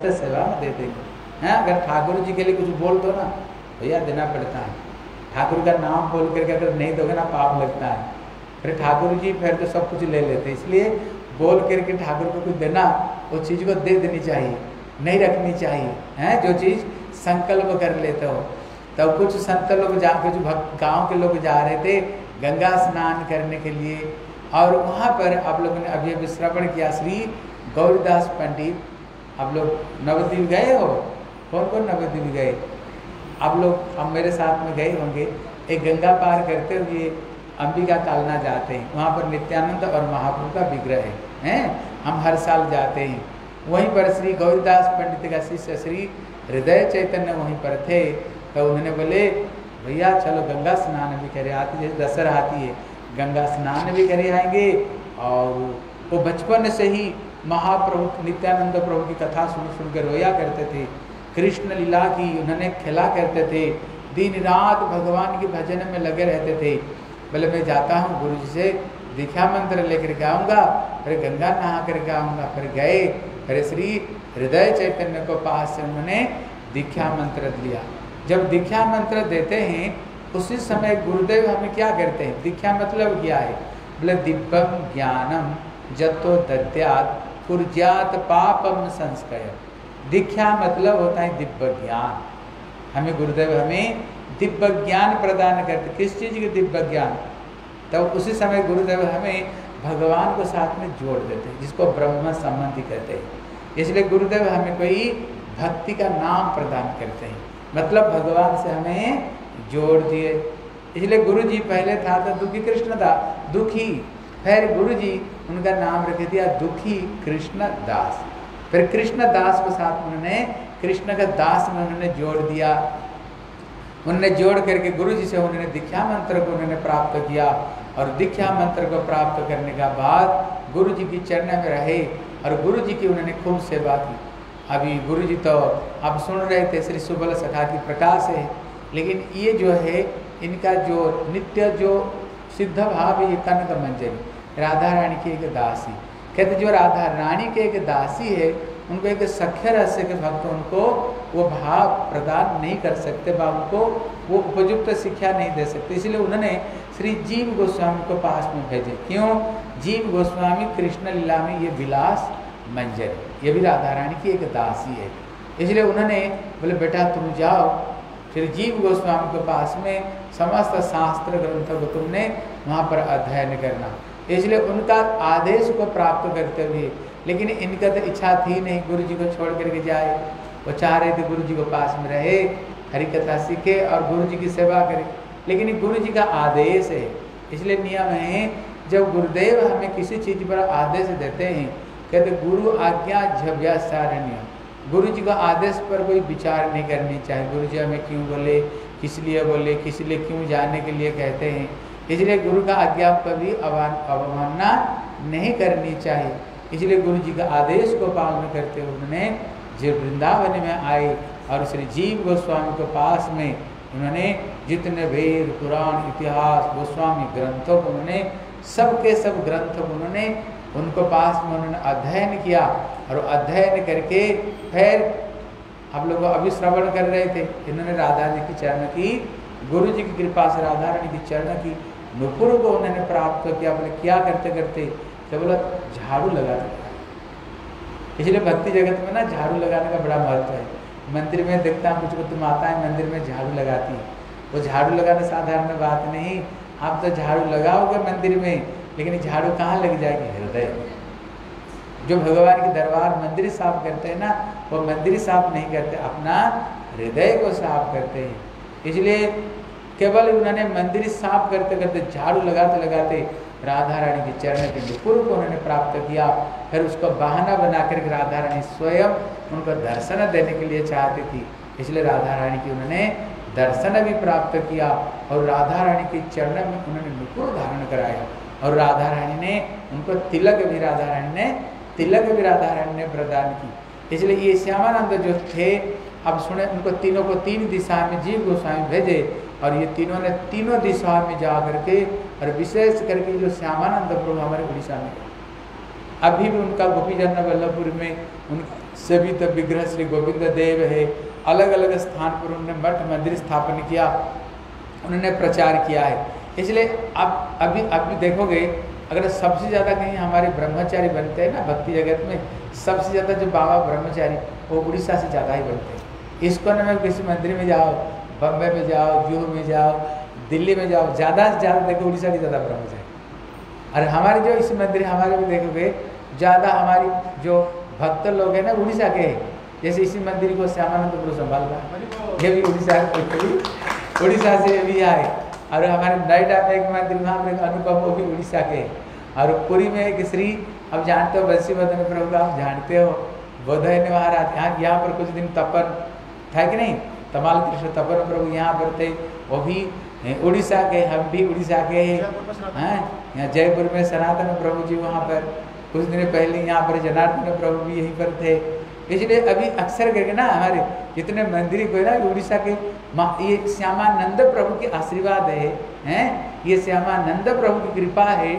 सेवा दे देंगे हैं, अगर ठाकुर जी के लिए कुछ बोल दो ना, भैया देना पड़ता है। ठाकुर का नाम बोल करके अगर नहीं दोगे ना, पाप लगता है। फिर ठाकुर जी फिर तो सब कुछ ले लेते, इसलिए बोल करके ठाकुर को कुछ देना, वो चीज़ को दे देनी चाहिए, नहीं रखनी चाहिए, हैं? जो चीज़ संकल्प कर लेते हो। तब तो कुछ संत लोग जा, कुछ भक्त गाँव के लोग जा रहे थे, गंगा स्नान करने के लिए, और वहाँ पर आप लोगों ने अभी अभी श्रवण किया, श्री गौरीदास पंडित, आप लोग नवद्वीप गए हो? कौन कौन नवद्वीप गए? आप लोग अब मेरे साथ में गए होंगे, एक गंगा पार करते हुए अंबिका कालना जाते हैं। वहाँ पर नित्यानंद और महाप्रभु का विग्रह है, हैं? हम हर साल जाते हैं। वहीं पर श्री गौरीदास पंडित का शिष्य श्री हृदय चैतन्य वहीं पर थे। तो उन्होंने बोले, भैया, चलो गंगा स्नान भी करे आती जैसे दशहरा आती है। गंगा स्नान भी करे आएँगे। और वो बचपन से ही महाप्रभु, नित्यानंद प्रभु की कथा सुन सुन कर रोया करते थे। कृष्ण लीला की उन्होंने खेला करते थे। दिन रात भगवान के भजन में लगे रहते थे। बोले, मैं जाता हूँ गुरु जी से दीक्षा मंत्र लेकर के आऊँगा, फिर गंगा नहा करके आऊँगा, फिर गए, फिर श्री हृदय चैतन्य को पास से उन्होंने दीक्षा मंत्र दिया। जब दीक्षा मंत्र देते हैं, उसी समय गुरुदेव हमें क्या करते हैं? दीक्षा मतलब क्या है? बोले दिव्यम ज्ञानम जतो दत्यात कुर्जात पापम संस्कय। दीक्षा मतलब होता है दिव्य ज्ञान। हमें गुरुदेव हमें दिव्य ज्ञान प्रदान करते। किस चीज़ के दिव्य ज्ञान? तब उसी समय गुरुदेव हमें भगवान को साथ में जोड़ देते हैं, जिसको ब्रह्म संबंधी कहते हैं। इसलिए गुरुदेव हमें कोई भक्ति का नाम प्रदान करते हैं। मतलब भगवान से हमें जोड़ दिए। इसलिए गुरु जी पहले था तो दुखी कृष्ण था दुखी। फिर गुरु जी उनका नाम रख दिया दुखी कृष्ण दास। फिर कृष्ण दास को साथ उन्होंने, कृष्ण का दास में उन्होंने जोड़ दिया। उन्होंने जोड़ करके गुरु जी से उन्होंने दीक्षा मंत्र को उन्होंने प्राप्त किया और दीक्षा मंत्र को प्राप्त करने का बाद गुरु जी की चरण में रहे और गुरु जी की उन्होंने खूब सेवा की। अभी गुरु जी तो आप सुन रहे थे, श्री सुबल सखा की प्रकाश है, लेकिन ये जो है, इनका जो नित्य जो सिद्ध भाव ये कनक मंजरी। राधा रानी की एक दासी। कहते जो राधा रानी के एक दासी है उनको एक सख्य रहस्य के भक्त उनको वो भाव प्रदान नहीं कर सकते, बा उनको वो उपयुक्त शिक्षा नहीं दे सकते। इसलिए उन्होंने श्री जीव गोस्वामी को पास में भेजे। क्यों? जीव गोस्वामी कृष्ण लीला में ये विलास मंजर ये भी राधा रानी की एक दासी है। इसलिए उन्होंने बोले, बेटा, तुम जाओ। फिर जीव गोस्वामी के पास में समस्त शास्त्र ग्रंथों को तुमने वहाँ पर अध्ययन करना। इसलिए उनका आदेश को प्राप्त करते हुए लेकिन इनका तो इच्छा थी नहीं गुरु जी को छोड़ करके जाए। वो चाह रहे थे गुरु जी को पास में रहे हरी कथा सीखे और गुरु जी की सेवा करे। लेकिन गुरु जी का आदेश है। इसलिए नियम है, जब गुरुदेव हमें किसी चीज़ पर आदेश देते हैं, कहते गुरु आज्ञा झव्यासारण्य गुरु जी का आदेश पर कोई विचार नहीं करनी चाहिए। गुरु जी हमें क्यों बोले, किस लिए बोले, किस लिए क्यों जाने के लिए कहते हैं। इसलिए गुरु का आज्ञा कभी अवमानना नहीं करनी चाहिए। इसलिए गुरु जी का आदेश को पालन करते हुए उन्होंने जो वृंदावन में आए और श्री जीव गोस्वामी के पास में उन्होंने जितने वेद, पुराण, इतिहास, गोस्वामी ग्रंथों को उन्होंने, सबके सब ग्रंथों को उन्होंने, उनको पास में उन्होंने अध्ययन किया और अध्ययन करके फिर हम लोग अभी श्रवण कर रहे थे। इन्होंने राधा जी की चरण की गुरु जी की कृपा से राधा रानी की चरण की, नुपुर को उन्होंने प्राप्त किया, बोले, क्या करते करते तो बोला झाड़ू लगाते इसलिए भक्ति जगत में ना झाड़ू लगाने का बड़ा महत्व है। मंदिर में देखता हूँ, कुछ कुछ माताएँ मंदिर में झाड़ू लगाती हैं। वो झाड़ू लगाना साधारण बात नहीं। आप तो झाड़ू लगाओगे मंदिर में, लेकिन झाड़ू कहाँ लग जाएगी? हृदय जो भगवान के दरबार मंदिर साफ़ करते हैं ना, वो मंदिर साफ़ नहीं करते, अपना हृदय को साफ़ करते हैं। इसलिए केवल उन्होंने मंदिर साफ़ करते करते झाड़ू लगाते लगाते राधा रानी के चरण के नुपुर को उन्होंने प्राप्त किया फिर उसको बहाना बना कर राधा रानी स्वयं उनको दर्शन देने के लिए चाहती थी। इसलिए राधा रानी की उन्होंने दर्शन भी प्राप्त किया और राधा रानी के चरण में उन्होंने नुपुर धारण कराया और राधा रानी ने उनको तिलक भी राधा रानी ने, तिलक भी राधा रानी ने प्रदान की। इसलिए ये श्यामानंद जो थे, अब सुने, उनको तीनों को तीन दिशा में जीव गोस्वामी भेजे और ये तीनों ने तीनों दिशा में जा करके और विशेष करके जो श्यामानंद प्रभु हमारे उड़ीसा में अभी भी उनका गोपीजन वल्लभपुर में उन सभी तो विग्रह श्री गोविंद देव है। अलग अलग स्थान पर उन्होंने मठ मंदिर स्थापन किया, उन्होंने प्रचार किया है। इसलिए आप अभी अभी देखोगे, अगर सबसे ज़्यादा कहीं हमारे ब्रह्मचारी बनते हैं ना भक्ति जगत में, सबसे ज़्यादा जो बाबा ब्रह्मचारी, वो उड़ीसा से ज़्यादा ही बनते हैं। इसको न किसी मंदिर में जाओ बम्बे में जाओ, जुहू में जाओ दिल्ली में जाओ, ज़्यादा से ज़्यादा देखो उड़ीसा की ज़्यादा प्रमुख है और हमारे जो इस मंदिर हमारे में देखोगे, ज़्यादा हमारी जो भक्त लोग हैं ना, उड़ीसा के, जैसे इसी मंदिर को श्यामानंद गुरु संभाल रहा ये भी उड़ीसा उड़ीसा से भी आए। और हमारे नोएडा में एक मंदिर वहाँ पर अनुपम, वो भी उड़ीसा के। और पुरी में एक श्री अब जानते हो बंसी मदन प्रभु का जानते हो बोधय महाराज यहाँ यहाँ पर कुछ दिन तपन था कि नहीं? तमाल कृष्ण तपन प्रभु यहाँ पर थे, वो भी उड़ीसा के हम भी उड़ीसा के हैं। यहाँ जयपुर में सनातन प्रभु जी वहाँ पर। कुछ दिन पहले यहाँ पर जनार्दन प्रभु भी यहीं पर थे। इसलिए अभी अक्सर करके ना हमारे जितने मंदिर को ना उड़ीसा के ये श्यामानंद प्रभु के आशीर्वाद है हैं? ये श्यामानंद प्रभु की कृपा है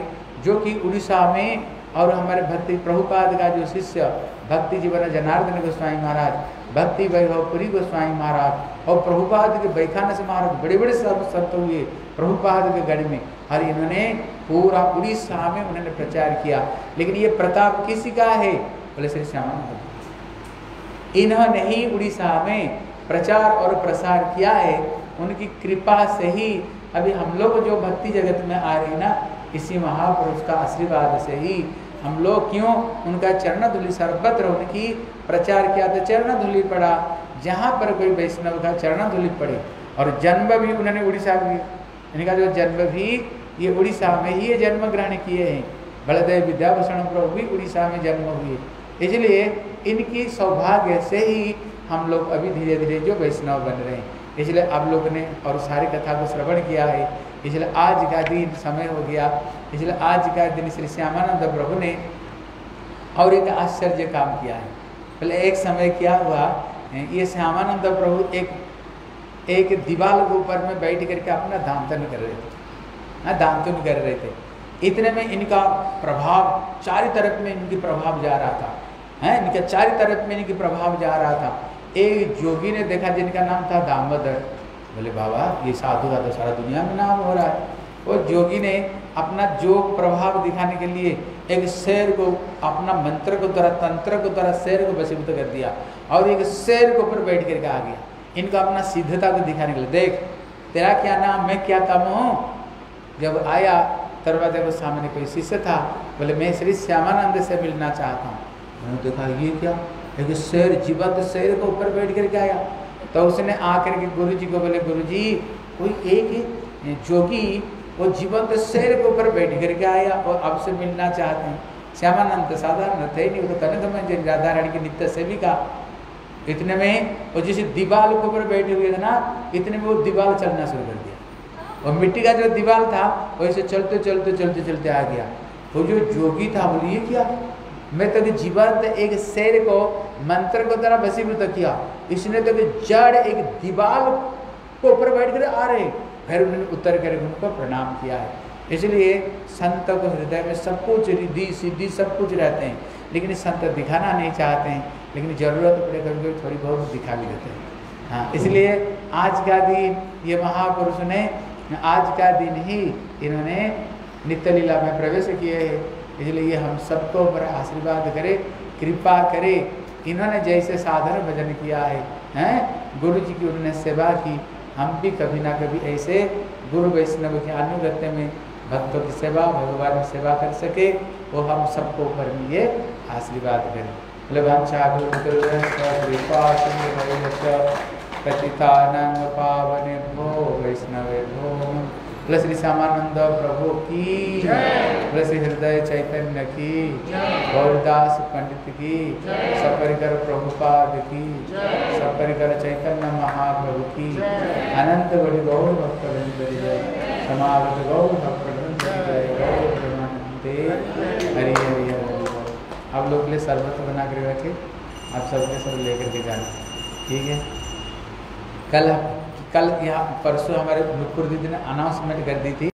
जो कि उड़ीसा में और हमारे भक्ति प्रभुपाद का जो शिष्य भक्ति जीवन जनार्दन गोस्वामी महाराज भक्ति वैभवपुरी गोस्वामी महाराज और प्रभुपाद के बैखाने से महाराज बड़े बड़े संत हुए प्रभुपाद के गढ़ में। और इन्होंने पूरा उड़ीसा में उन्होंने प्रचार किया। लेकिन ये प्रताप किसी का है? बोले, श्री श्यामानंद इन्होंने ही उड़ीसा में प्रचार और प्रसार किया है। उनकी कृपा से ही अभी हम लोग जो भक्ति जगत में आ रहे ना, इसी महापुरुष का आशीर्वाद से ही हम लोग क्यों उनका चरण धुली सर्वत्र उनकी प्रचार किया? तो चरण धुली पड़ा। जहाँ पर कोई वैष्णव का चरण धुली पड़ी, और जन्म भी उन्होंने उड़ीसा में इनका जो जन्म भी ये उड़ीसा में ही ये जन्म ग्रहण किए हैं। बलदेव विद्याभूषण प्रभु भी उड़ीसा में जन्म हुए। इसलिए इनकी सौभाग्य से ही हम लोग अभी धीरे धीरे जो वैष्णव बन रहे हैं। इसलिए आप लोग ने और सारी कथा को श्रवण किया है। इसलिए आज का दिन समय हो गया। इसलिए आज का दिन श्री श्यामानंद प्रभु ने और एक आश्चर्य काम किया है। पहले एक समय क्या हुआ ये श्यामानंद प्रभु एक एक दीवाल के ऊपर में बैठ करके अपना दामतन कर रहे थे। हाँ दामतन कर रहे थे। इतने में इनका प्रभाव, चारी तरफ़ में इनकी प्रभाव जा रहा था। हैं, इनके चारी तरफ़ में इनकी प्रभाव जा रहा था। एक जोगी ने देखा जिनका नाम था दामोदर। बोले, बाबा, ये साधु का तो सारा दुनिया में नाम हो रहा है। वो जोगी ने अपना जो प्रभाव दिखाने के लिए एक शेर को, अपना मंत्र को द्वारा तंत्र को द्वारा शेर को वसीभूत कर दिया और एक शेर के ऊपर बैठ करके आ गया। इनका अपना सिद्धता को दिखाने के लिए। देख, तेरा क्या नाम, मैं क्या काम हूँ? जब आया, दरवाजे को सामने कोई शिष्य था, बोले, मैं श्री श्यामानंद से मिलना चाहता हूँ। मैंने देखा, ये क्या? एक शेर, जीवंत शेर के ऊपर बैठ करके आया। तो उसने आकर के गुरु जी को बोले गुरु जी कोई एक जोगी वो जीवंत शेर के ऊपर बैठ करके आया और अब से मिलना चाहते हैं। श्यामानंद साधारण थे नहीं, वो तो कनक में राधा रानी की नित्य सेविका इतने में वो जैसे दीवाल के ऊपर बैठे हुए थे ना, इतने में वो दीवाल चलना शुरू कर दिया। और मिट्टी का जो दीवाल था वैसे चलते चलते चलते चलते आ गया। वो जो जोगी था बोलिए क्या? मैं तो जीवंत एक शेर को मंत्र को तरह वसीभूत किया। इसने तो जड़, एक दीवाल को ऊपर बैठ कर आ रहे। फिर उन्होंने उतर कर उनको प्रणाम किया है। इसलिए संत को हृदय में सब कुछ रिद्धि सिद्धि सब कुछ रहते हैं। लेकिन संत दिखाना नहीं चाहते हैं। लेकिन ज़रूरत पड़े कभी कभी थोड़ी बहुत दिखा भी देते हैं। हाँ इसलिए आज का दिन, ये महापुरुष ने आज का दिन ही इन्होंने नित्य लीला में प्रवेश किए हैं। इसलिए हम सबको बड़ा आशीर्वाद करे, कृपा करे। इन्होंने जैसे साधन भजन किया है, हैं? गुरु जी की उन्होंने सेवा की। हम भी कभी ना कभी ऐसे गुरु वैष्णव के अनुगत्य में भक्तों की सेवा, भगवान की सेवा कर सके, वो हम सबको ऊपर ये आशीर्वाद करें। पतितानंग पावने भो वैष्णव भो। बोले, श्री श्यामानंद प्रभु की बोले, श्री हृदय चैतन्य की गौरदास पंडित की सपरिकर प्रभुपाद की सपरिकर चैतन्य महाप्रभु की अनंत बड़ी गौर भक्त जय। समागत गौर भक्त जय। गौर प्रेमानंदे हरि हरि आप लोग के लिए शरबत बना कर रखे। आप सबके सब लेकर के जाना। ठीक है? कल कल यहाँ परसों हमारे मुखपुर दीदी ने अनाउंसमेंट कर दी थी।